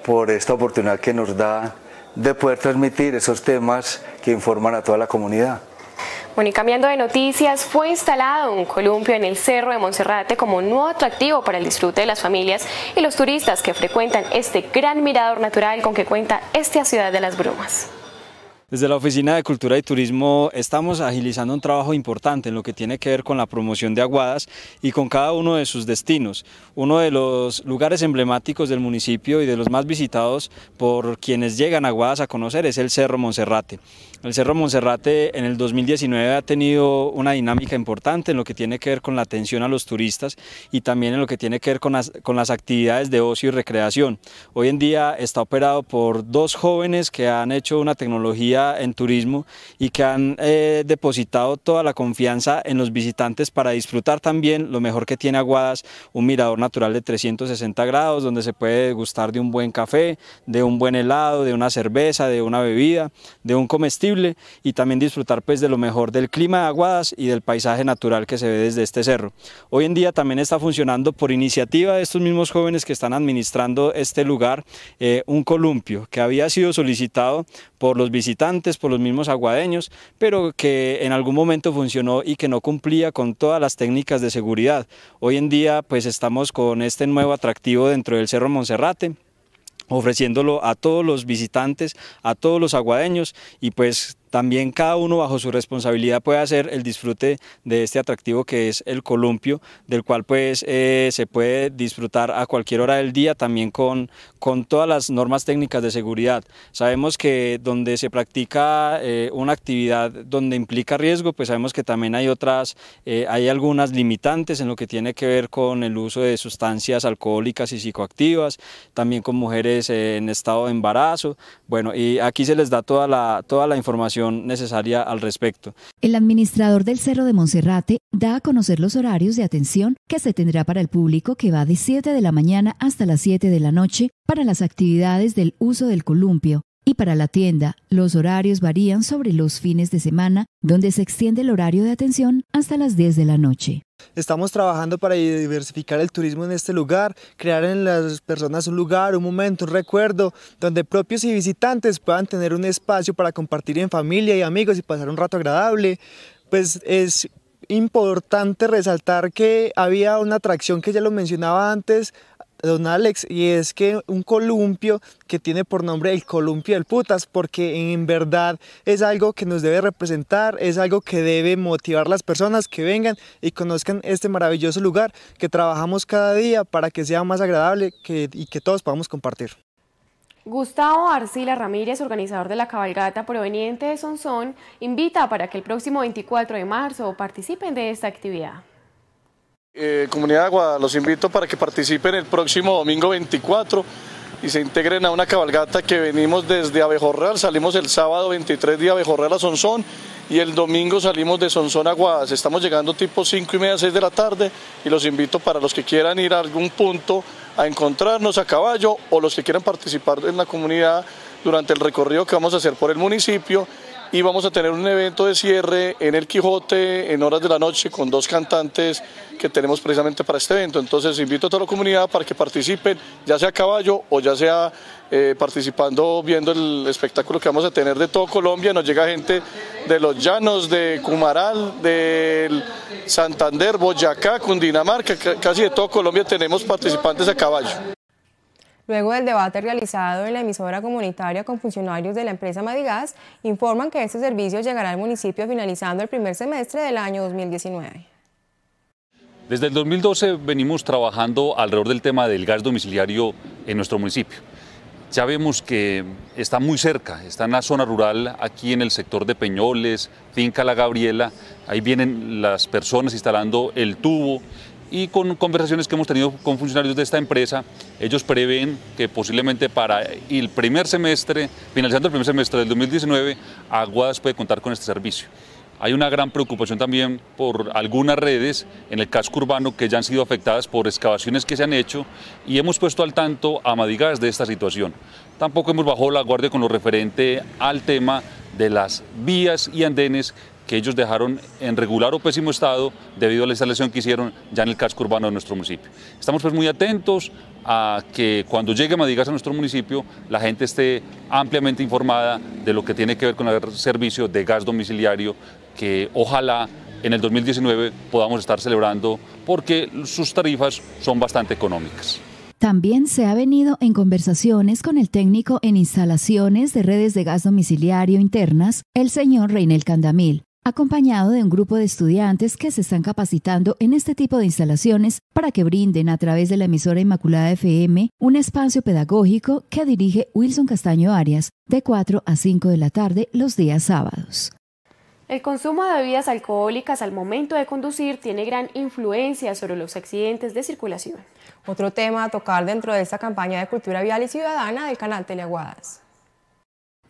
por esta oportunidad que nos da de poder transmitir esos temas que informan a toda la comunidad. Bueno, y cambiando de noticias, fue instalado un columpio en el Cerro de Monserrate como un nuevo atractivo para el disfrute de las familias y los turistas que frecuentan este gran mirador natural con que cuenta esta ciudad de las brumas. Desde la Oficina de Cultura y Turismo estamos agilizando un trabajo importante en lo que tiene que ver con la promoción de Aguadas y con cada uno de sus destinos. Uno de los lugares emblemáticos del municipio y de los más visitados por quienes llegan a Aguadas a conocer es el Cerro Monserrate. El Cerro Monserrate en el 2019 ha tenido una dinámica importante en lo que tiene que ver con la atención a los turistas y también en lo que tiene que ver con las, actividades de ocio y recreación. Hoy en día está operado por dos jóvenes que han hecho una tecnología en turismo y que han eh, depositado toda la confianza en los visitantes para disfrutar también lo mejor que tiene Aguadas, un mirador natural de 360 grados donde se puede gustar de un buen café, de un buen helado, de una cerveza, de una bebida, de un comestible y también disfrutar pues de lo mejor del clima de Aguadas y del paisaje natural que se ve desde este cerro. Hoy en día también está funcionando por iniciativa de estos mismos jóvenes que están administrando este lugar eh, un columpio que había sido solicitado por los visitantes, por los mismos aguadeños, pero que en algún momento funcionó y que no cumplía con todas las técnicas de seguridad. Hoy en día pues estamos con este nuevo atractivo dentro del Cerro Monserrate, ofreciéndolo a todos los visitantes, a todos los aguadeños y pues también cada uno bajo su responsabilidad puede hacer el disfrute de este atractivo que es el columpio, del cual pues eh, se puede disfrutar a cualquier hora del día también con, con todas las normas técnicas de seguridad. Sabemos que donde se practica eh, una actividad donde implica riesgo, pues sabemos que también hay otras, eh, hay algunas limitantes en lo que tiene que ver con el uso de sustancias alcohólicas y psicoactivas, también con mujeres en estado de embarazo. Bueno, y aquí se les da toda la, toda la información necesaria al respecto. El administrador del Cerro de Monserrate da a conocer los horarios de atención que se tendrá para el público que va de 7 de la mañana hasta las 7 de la noche para las actividades del uso del columpio, y para la tienda, los horarios varían sobre los fines de semana, donde se extiende el horario de atención hasta las 10 de la noche. Estamos trabajando para diversificar el turismo en este lugar, crear en las personas un lugar, un momento, un recuerdo, donde propios y visitantes puedan tener un espacio para compartir en familia y amigos y pasar un rato agradable. Pues es importante resaltar que había una atracción que ya lo mencionaba antes, don Alex, y es que un columpio que tiene por nombre el columpio del putas, porque en verdad es algo que nos debe representar, es algo que debe motivar a las personas que vengan y conozcan este maravilloso lugar que trabajamos cada día para que sea más agradable y que todos podamos compartir. Gustavo Arcila Ramírez, organizador de la cabalgata proveniente de Sonsón, invita para que el próximo 24 de marzo participen de esta actividad. Eh, comunidad de Aguada, los invito para que participen el próximo domingo 24 y se integren a una cabalgata que venimos desde Abejorreal, salimos el sábado 23 de Abejorreal a Sonsón y el domingo salimos de Sonsón a Aguadas. Estamos llegando tipo 5 y media, 6 de la tarde y los invito para los que quieran ir a algún punto a encontrarnos a caballo o los que quieran participar en la comunidad durante el recorrido que vamos a hacer por el municipio y vamos a tener un evento de cierre en el Quijote en horas de la noche con dos cantantes que tenemos precisamente para este evento. Entonces invito a toda la comunidad para que participen, ya sea a caballo o ya sea eh, participando viendo el espectáculo que vamos a tener de todo Colombia. Nos llega gente de los llanos, de Cumaral, de Santander, Boyacá, Cundinamarca, casi de todo Colombia tenemos participantes a caballo. Luego del debate realizado en la emisora comunitaria con funcionarios de la empresa Madigas, informan que este servicio llegará al municipio finalizando el primer semestre del año 2019. Desde el 2012 venimos trabajando alrededor del tema del gas domiciliario en nuestro municipio. Ya vemos que está muy cerca, está en la zona rural, aquí en el sector de Peñoles, Finca La Gabriela, ahí vienen las personas instalando el tubo y con conversaciones que hemos tenido con funcionarios de esta empresa, ellos prevén que posiblemente para el primer semestre, finalizando el primer semestre del 2019, Aguadas puede contar con este servicio. Hay una gran preocupación también por algunas redes en el casco urbano que ya han sido afectadas por excavaciones que se han hecho y hemos puesto al tanto a Madigas de esta situación. Tampoco hemos bajado la guardia con lo referente al tema de las vías y andenes que ellos dejaron en regular o pésimo estado debido a la instalación que hicieron ya en el casco urbano de nuestro municipio. Estamos pues muy atentos a que cuando llegue Madigas a nuestro municipio la gente esté ampliamente informada de lo que tiene que ver con el servicio de gas domiciliario que ojalá en el 2019 podamos estar celebrando porque sus tarifas son bastante económicas. También se ha venido en conversaciones con el técnico en instalaciones de redes de gas domiciliario internas, el señor Reinel Candamil, acompañado de un grupo de estudiantes que se están capacitando en este tipo de instalaciones para que brinden a través de la emisora Inmaculada FM un espacio pedagógico que dirige Wilson Castaño Arias de 4 a 5 de la tarde los días sábados. El consumo de bebidas alcohólicas al momento de conducir tiene gran influencia sobre los accidentes de circulación. Otro tema a tocar dentro de esta campaña de cultura vial y ciudadana del canal Teleaguadas.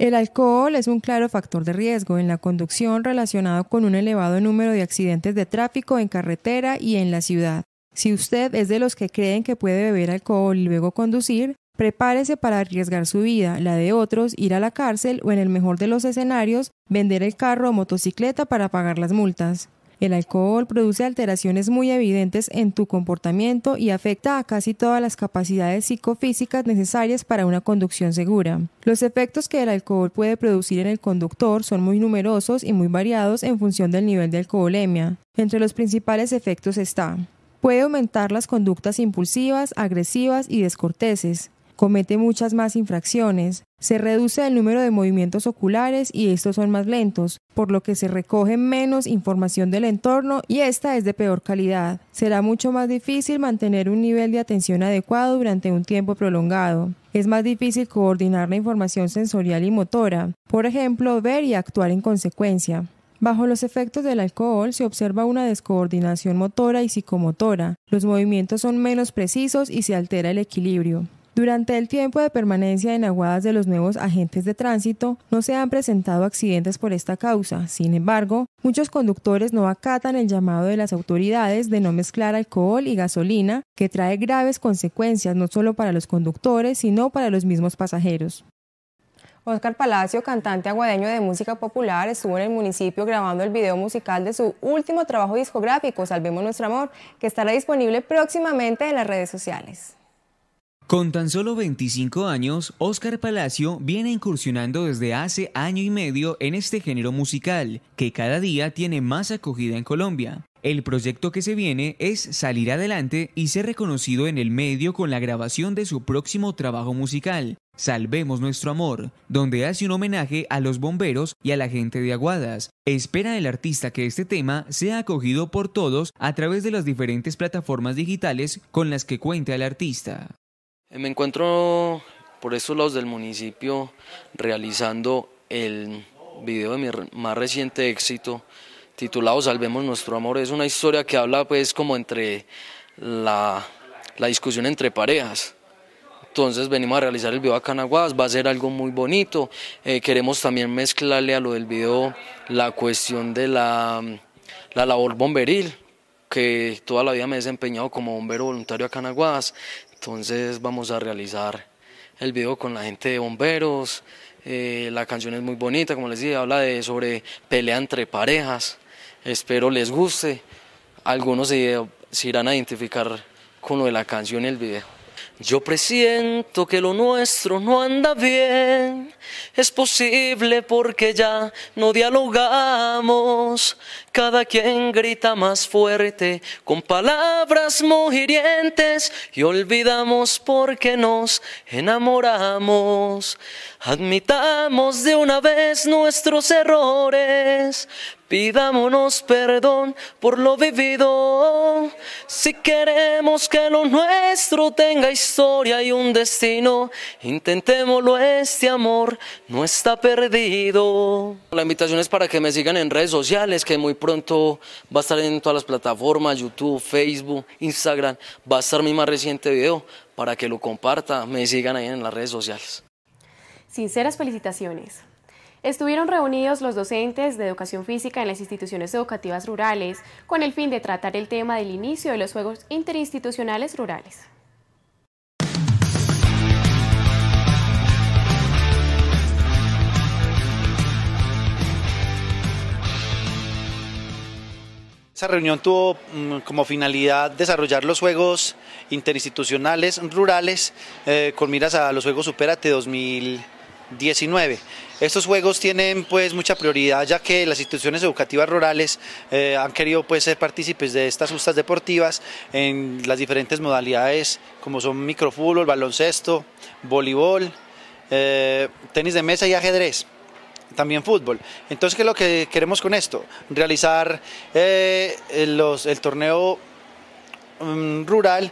El alcohol es un claro factor de riesgo en la conducción relacionado con un elevado número de accidentes de tráfico en carretera y en la ciudad. Si usted es de los que creen que puede beber alcohol y luego conducir, prepárese para arriesgar su vida, la de otros, ir a la cárcel o en el mejor de los escenarios, vender el carro o motocicleta para pagar las multas. El alcohol produce alteraciones muy evidentes en tu comportamiento y afecta a casi todas las capacidades psicofísicas necesarias para una conducción segura. Los efectos que el alcohol puede producir en el conductor son muy numerosos y muy variados en función del nivel de alcoholemia. Entre los principales efectos está Puede aumentar las conductas impulsivas, agresivas y descorteses comete muchas más infracciones, se reduce el número de movimientos oculares y estos son más lentos, por lo que se recoge menos información del entorno y esta es de peor calidad. Será mucho más difícil mantener un nivel de atención adecuado durante un tiempo prolongado. Es más difícil coordinar la información sensorial y motora, por ejemplo, ver y actuar en consecuencia. Bajo los efectos del alcohol se observa una descoordinación motora y psicomotora. Los movimientos son menos precisos y se altera el equilibrio. Durante el tiempo de permanencia en aguadas de los nuevos agentes de tránsito, no se han presentado accidentes por esta causa. Sin embargo, muchos conductores no acatan el llamado de las autoridades de no mezclar alcohol y gasolina, que trae graves consecuencias no solo para los conductores, sino para los mismos pasajeros. Oscar Palacio, cantante aguadeño de música popular, estuvo en el municipio grabando el video musical de su último trabajo discográfico, Salvemos Nuestro Amor, que estará disponible próximamente en las redes sociales. Con tan solo 25 años, Oscar Palacio viene incursionando desde hace año y medio en este género musical, que cada día tiene más acogida en Colombia. El proyecto que se viene es salir adelante y ser reconocido en el medio con la grabación de su próximo trabajo musical, Salvemos nuestro amor, donde hace un homenaje a los bomberos y a la gente de Aguadas. Espera el artista que este tema sea acogido por todos a través de las diferentes plataformas digitales con las que cuenta el artista. Eh, me encuentro por estos lados del municipio realizando el video de mi más reciente éxito titulado Salvemos nuestro amor. Es una historia que habla pues como entre la, discusión entre parejas. Entonces venimos a realizar el video a Canaguas, va a ser algo muy bonito. Eh, queremos también mezclarle a lo del video la cuestión de la, la labor bomberil, que toda la vida me he desempeñado como bombero voluntario a Canaguas. Entonces vamos a realizar el video con la gente de bomberos, Eh, la canción es muy bonita, como les dije, habla de sobre pelea entre parejas. Espero les guste. Algunos se, irán a identificar con lo de la canción el video. Yo presiento que lo nuestro no anda bien. Es posible porque ya no dialogamos. Cada quien grita más fuerte con palabras muy hirientes y olvidamos porque nos enamoramos. Admitamos de una vez nuestros errores. Pidámonos perdón por lo vivido. Si queremos que lo nuestro tenga historia y un destino, intentémoslo, este amor no está perdido. La invitación es para que me sigan en redes sociales, que muy pronto va a estar en todas las plataformas, YouTube, Facebook, Instagram, va a estar mi más reciente video para que lo comparta, me sigan ahí en las redes sociales. Sinceras felicitaciones. Estuvieron reunidos los docentes de educación física en las instituciones educativas rurales con el fin de tratar el tema del inicio de los Juegos Interinstitucionales Rurales. Esa reunión tuvo mm, como finalidad desarrollar los Juegos Interinstitucionales Rurales eh, con miras a los Juegos Superate 2019. Estos juegos tienen pues mucha prioridad ya que las instituciones educativas rurales eh, han querido pues ser partícipes de estas justas deportivas en las diferentes modalidades como son microfútbol, baloncesto, voleibol, eh, tenis de mesa y ajedrez también fútbol. Entonces, ¿qué es lo que queremos con esto? Realizar eh, los, el torneo mm, rural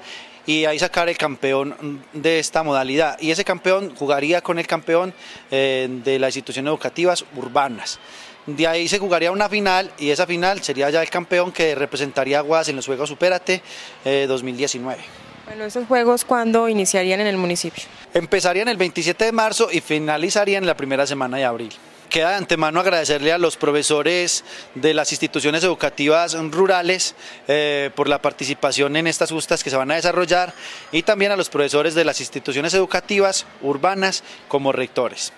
y ahí sacar el campeón de esta modalidad. Y ese campeón jugaría con el campeón eh, de las instituciones educativas urbanas. De ahí se jugaría una final y esa final sería ya el campeón que representaría a Aguas en los Juegos Supérate 2019. Bueno, ¿esos juegos cuándo iniciarían en el municipio? Empezarían el 27 de marzo y finalizarían en la primera semana de abril. Queda de antemano agradecerle a los profesores de las instituciones educativas rurales eh, por la participación en estas justas que se van a desarrollar y también a los profesores de las instituciones educativas urbanas como rectores.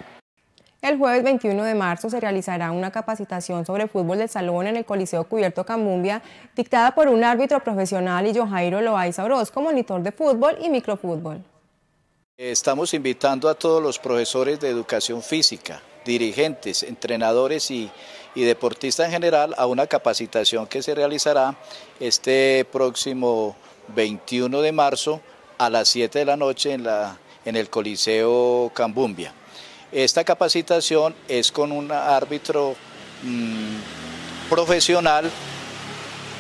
El jueves 21 de marzo se realizará una capacitación sobre fútbol de salón en el Coliseo Cubierto Camumbia, dictada por un árbitro profesional y Jairo Loaiza Orozco, monitor de fútbol y microfútbol. Estamos invitando a todos los profesores de educación física, dirigentes, entrenadores y, deportistas en general a una capacitación que se realizará este próximo 21 de marzo a las 7 de la noche en, la, en el Coliseo Cambumbia. Esta capacitación es con un árbitro mm, profesional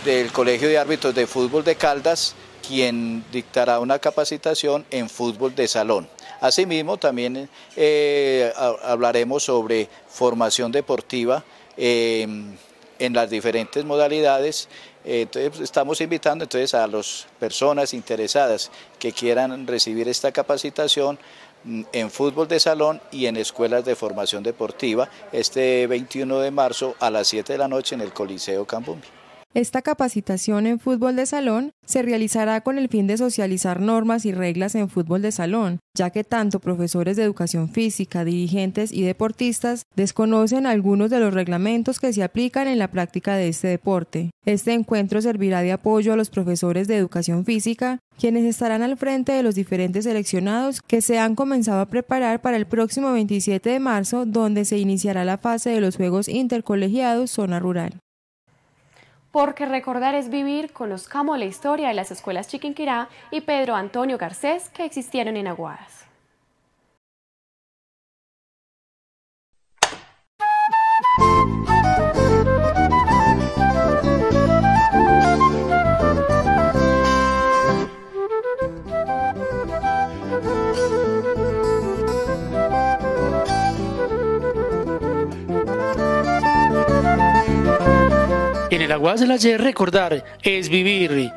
del Colegio de Árbitros de Fútbol de Caldas, quien dictará una capacitación en fútbol de salón. Asimismo, también eh, hablaremos sobre formación deportiva em, en las diferentes modalidades. Entonces, estamos invitando entonces a las personas interesadas que quieran recibir esta capacitación mm, en fútbol de salón y en escuelas de formación deportiva este 21 de marzo a las 7 de la noche en el Coliseo Cambumbi. Esta capacitación en fútbol de salón se realizará con el fin de socializar normas y reglas en fútbol de salón, ya que tanto profesores de educación física, dirigentes y deportistas desconocen algunos de los reglamentos que se aplican en la práctica de este deporte. Este encuentro servirá de apoyo a los profesores de educación física, quienes estarán al frente de los diferentes seleccionados que se han comenzado a preparar para el próximo 27 de marzo, donde se iniciará la fase de los Juegos Intercolegiados Zona Rural. Porque recordar es vivir, conozcamos la historia de las escuelas Chiquinquirá y Pedro Antonio Garcés que existieron en Aguadas. En el Aguas de la Y recordar es vivir.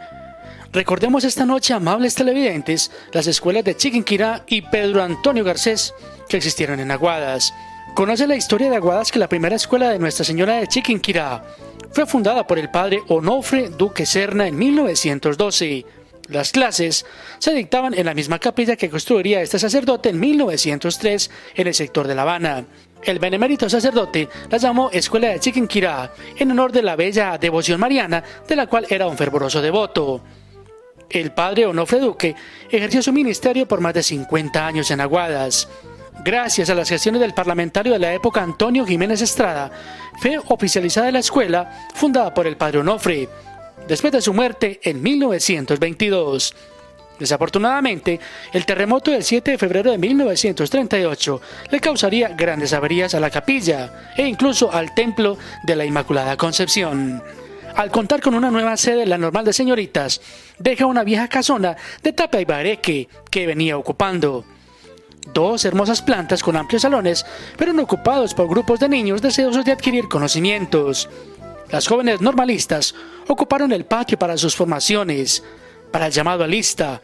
Recordemos esta noche, amables televidentes, las escuelas de Chiquinquirá y Pedro Antonio Garcés que existieron en Aguadas. Conoce la historia de Aguadas que la primera escuela de Nuestra Señora de Chiquinquirá fue fundada por el padre Onofre Duque Serna en 1912. Las clases se dictaban en la misma capilla que construiría este sacerdote en 1903 en el sector de La Habana. El benemérito sacerdote la llamó Escuela de Chiquinquirá en honor de la bella devoción mariana de la cual era un fervoroso devoto. El padre Onofre Duque ejerció su ministerio por más de 50 años en Aguadas. Gracias a las gestiones del parlamentario de la época Antonio Jiménez Estrada, fue oficializada la escuela fundada por el padre Onofre, después de su muerte en 1922. Desafortunadamente, el terremoto del 7 de febrero de 1938 le causaría grandes averías a la capilla e incluso al templo de la Inmaculada Concepción. Al contar con una nueva sede, la normal de señoritas deja una vieja casona de tapa y bareque que venía ocupando. Dos hermosas plantas con amplios salones fueron ocupados por grupos de niños deseosos de adquirir conocimientos. Las jóvenes normalistas ocuparon el patio para sus formaciones, para el llamado a lista,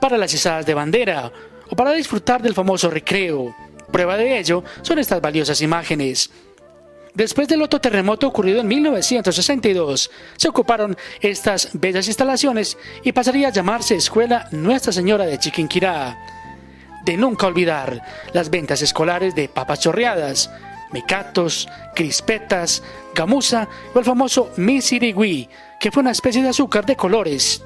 para las izadas de bandera o para disfrutar del famoso recreo. Prueba de ello son estas valiosas imágenes. Después del otro terremoto ocurrido en 1962, se ocuparon estas bellas instalaciones y pasaría a llamarse Escuela Nuestra Señora de Chiquinquirá. De nunca olvidar las ventas escolares de papas chorreadas, mecatos, crispetas, gamuza o el famoso misirigüí, que fue una especie de azúcar de colores.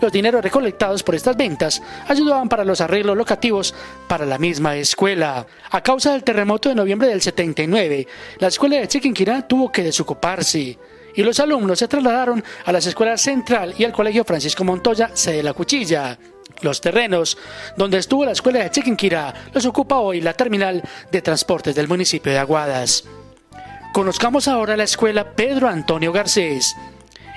Los dineros recolectados por estas ventas ayudaban para los arreglos locativos para la misma escuela. A causa del terremoto de noviembre del 79, la escuela de Chiquinquirá tuvo que desocuparse y los alumnos se trasladaron a las escuelas Central y al Colegio Francisco Montoya, sede de la Cuchilla. Los terrenos donde estuvo la escuela de Chiquinquirá los ocupa hoy la terminal de transportes del municipio de Aguadas. Conozcamos ahora la escuela Pedro Antonio Garcés.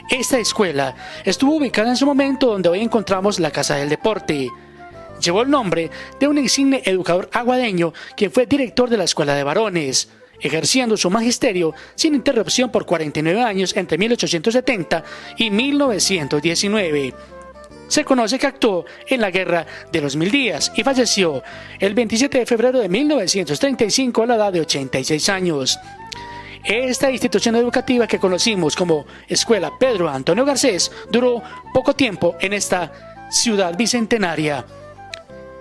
Esta escuela estuvo ubicada en su momento donde hoy encontramos la Casa del Deporte. Llevó el nombre de un insigne educador aguadeño quien fue director de la Escuela de Varones, ejerciendo su magisterio sin interrupción por 49 años entre 1870 y 1919. Se conoce que actuó en la Guerra de los Mil Días y falleció el 27 de febrero de 1935 a la edad de 86 años. Esta institución educativa que conocimos como Escuela Pedro Antonio Garcés duró poco tiempo en esta ciudad bicentenaria.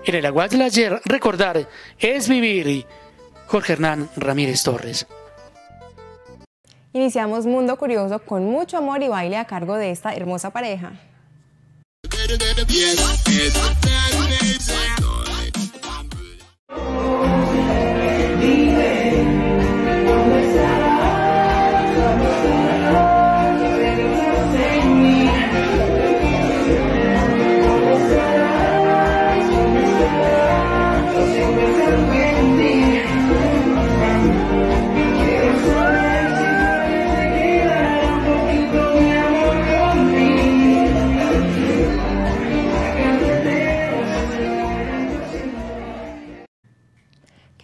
En el Aguas del Ayer, recordar es vivir. Jorge Hernán Ramírez Torres. Iniciamos Mundo Curioso con mucho amor y baile a cargo de esta hermosa pareja.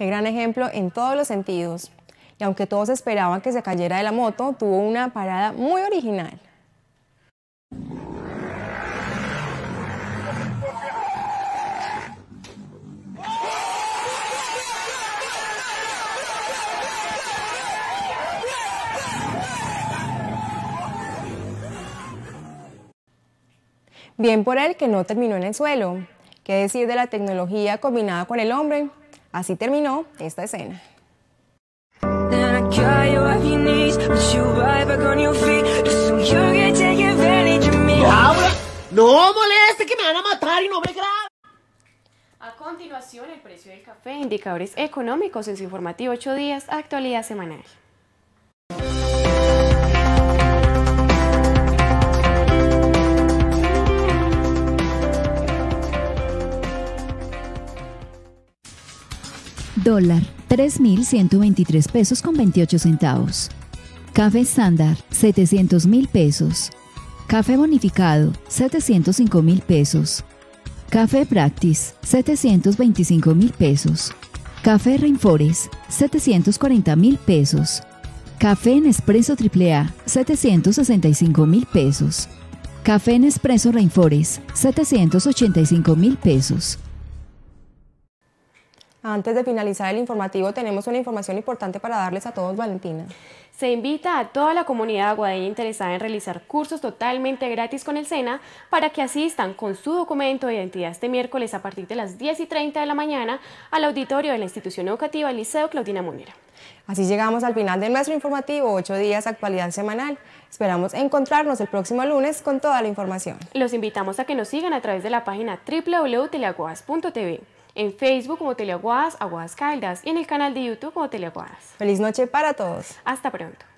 Qué gran ejemplo en todos los sentidos. Y aunque todos esperaban que se cayera de la moto, tuvo una parada muy original. Bien por él que no terminó en el suelo. ¿Qué decir de la tecnología combinada con el hombre? Así terminó esta escena. No moleste que me van a matar y no me. A continuación, el precio del café, indicadores económicos en su informativo 8 días, actualidad semanal. Dólar, 3.123 pesos con 28 centavos. Café estándar, 700 mil pesos. Café bonificado, 705 mil pesos. Café Practice, 725 mil pesos. Café Rainforest, 740 mil pesos. Café Nespresso AAA, 765 mil pesos. Café Nespresso Rainforest, 785 mil pesos. Antes de finalizar el informativo, tenemos una información importante para darles a todos, Valentina. Se invita a toda la comunidad aguadeña interesada en realizar cursos totalmente gratis con el SENA para que asistan con su documento de identidad este miércoles a partir de las 10 y 30 de la mañana al auditorio de la institución educativa Liceo Claudina Munera. Así llegamos al final de nuestro informativo, 8 días actualidad semanal. Esperamos encontrarnos el próximo lunes con toda la información. Los invitamos a que nos sigan a través de la página www.teleaguas.tv en Facebook como Teleaguas, Aguas Caldas y en el canal de YouTube como Teleaguas. Feliz noche para todos. Hasta pronto.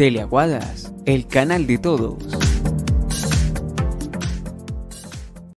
Teleaguadas, el canal de todos.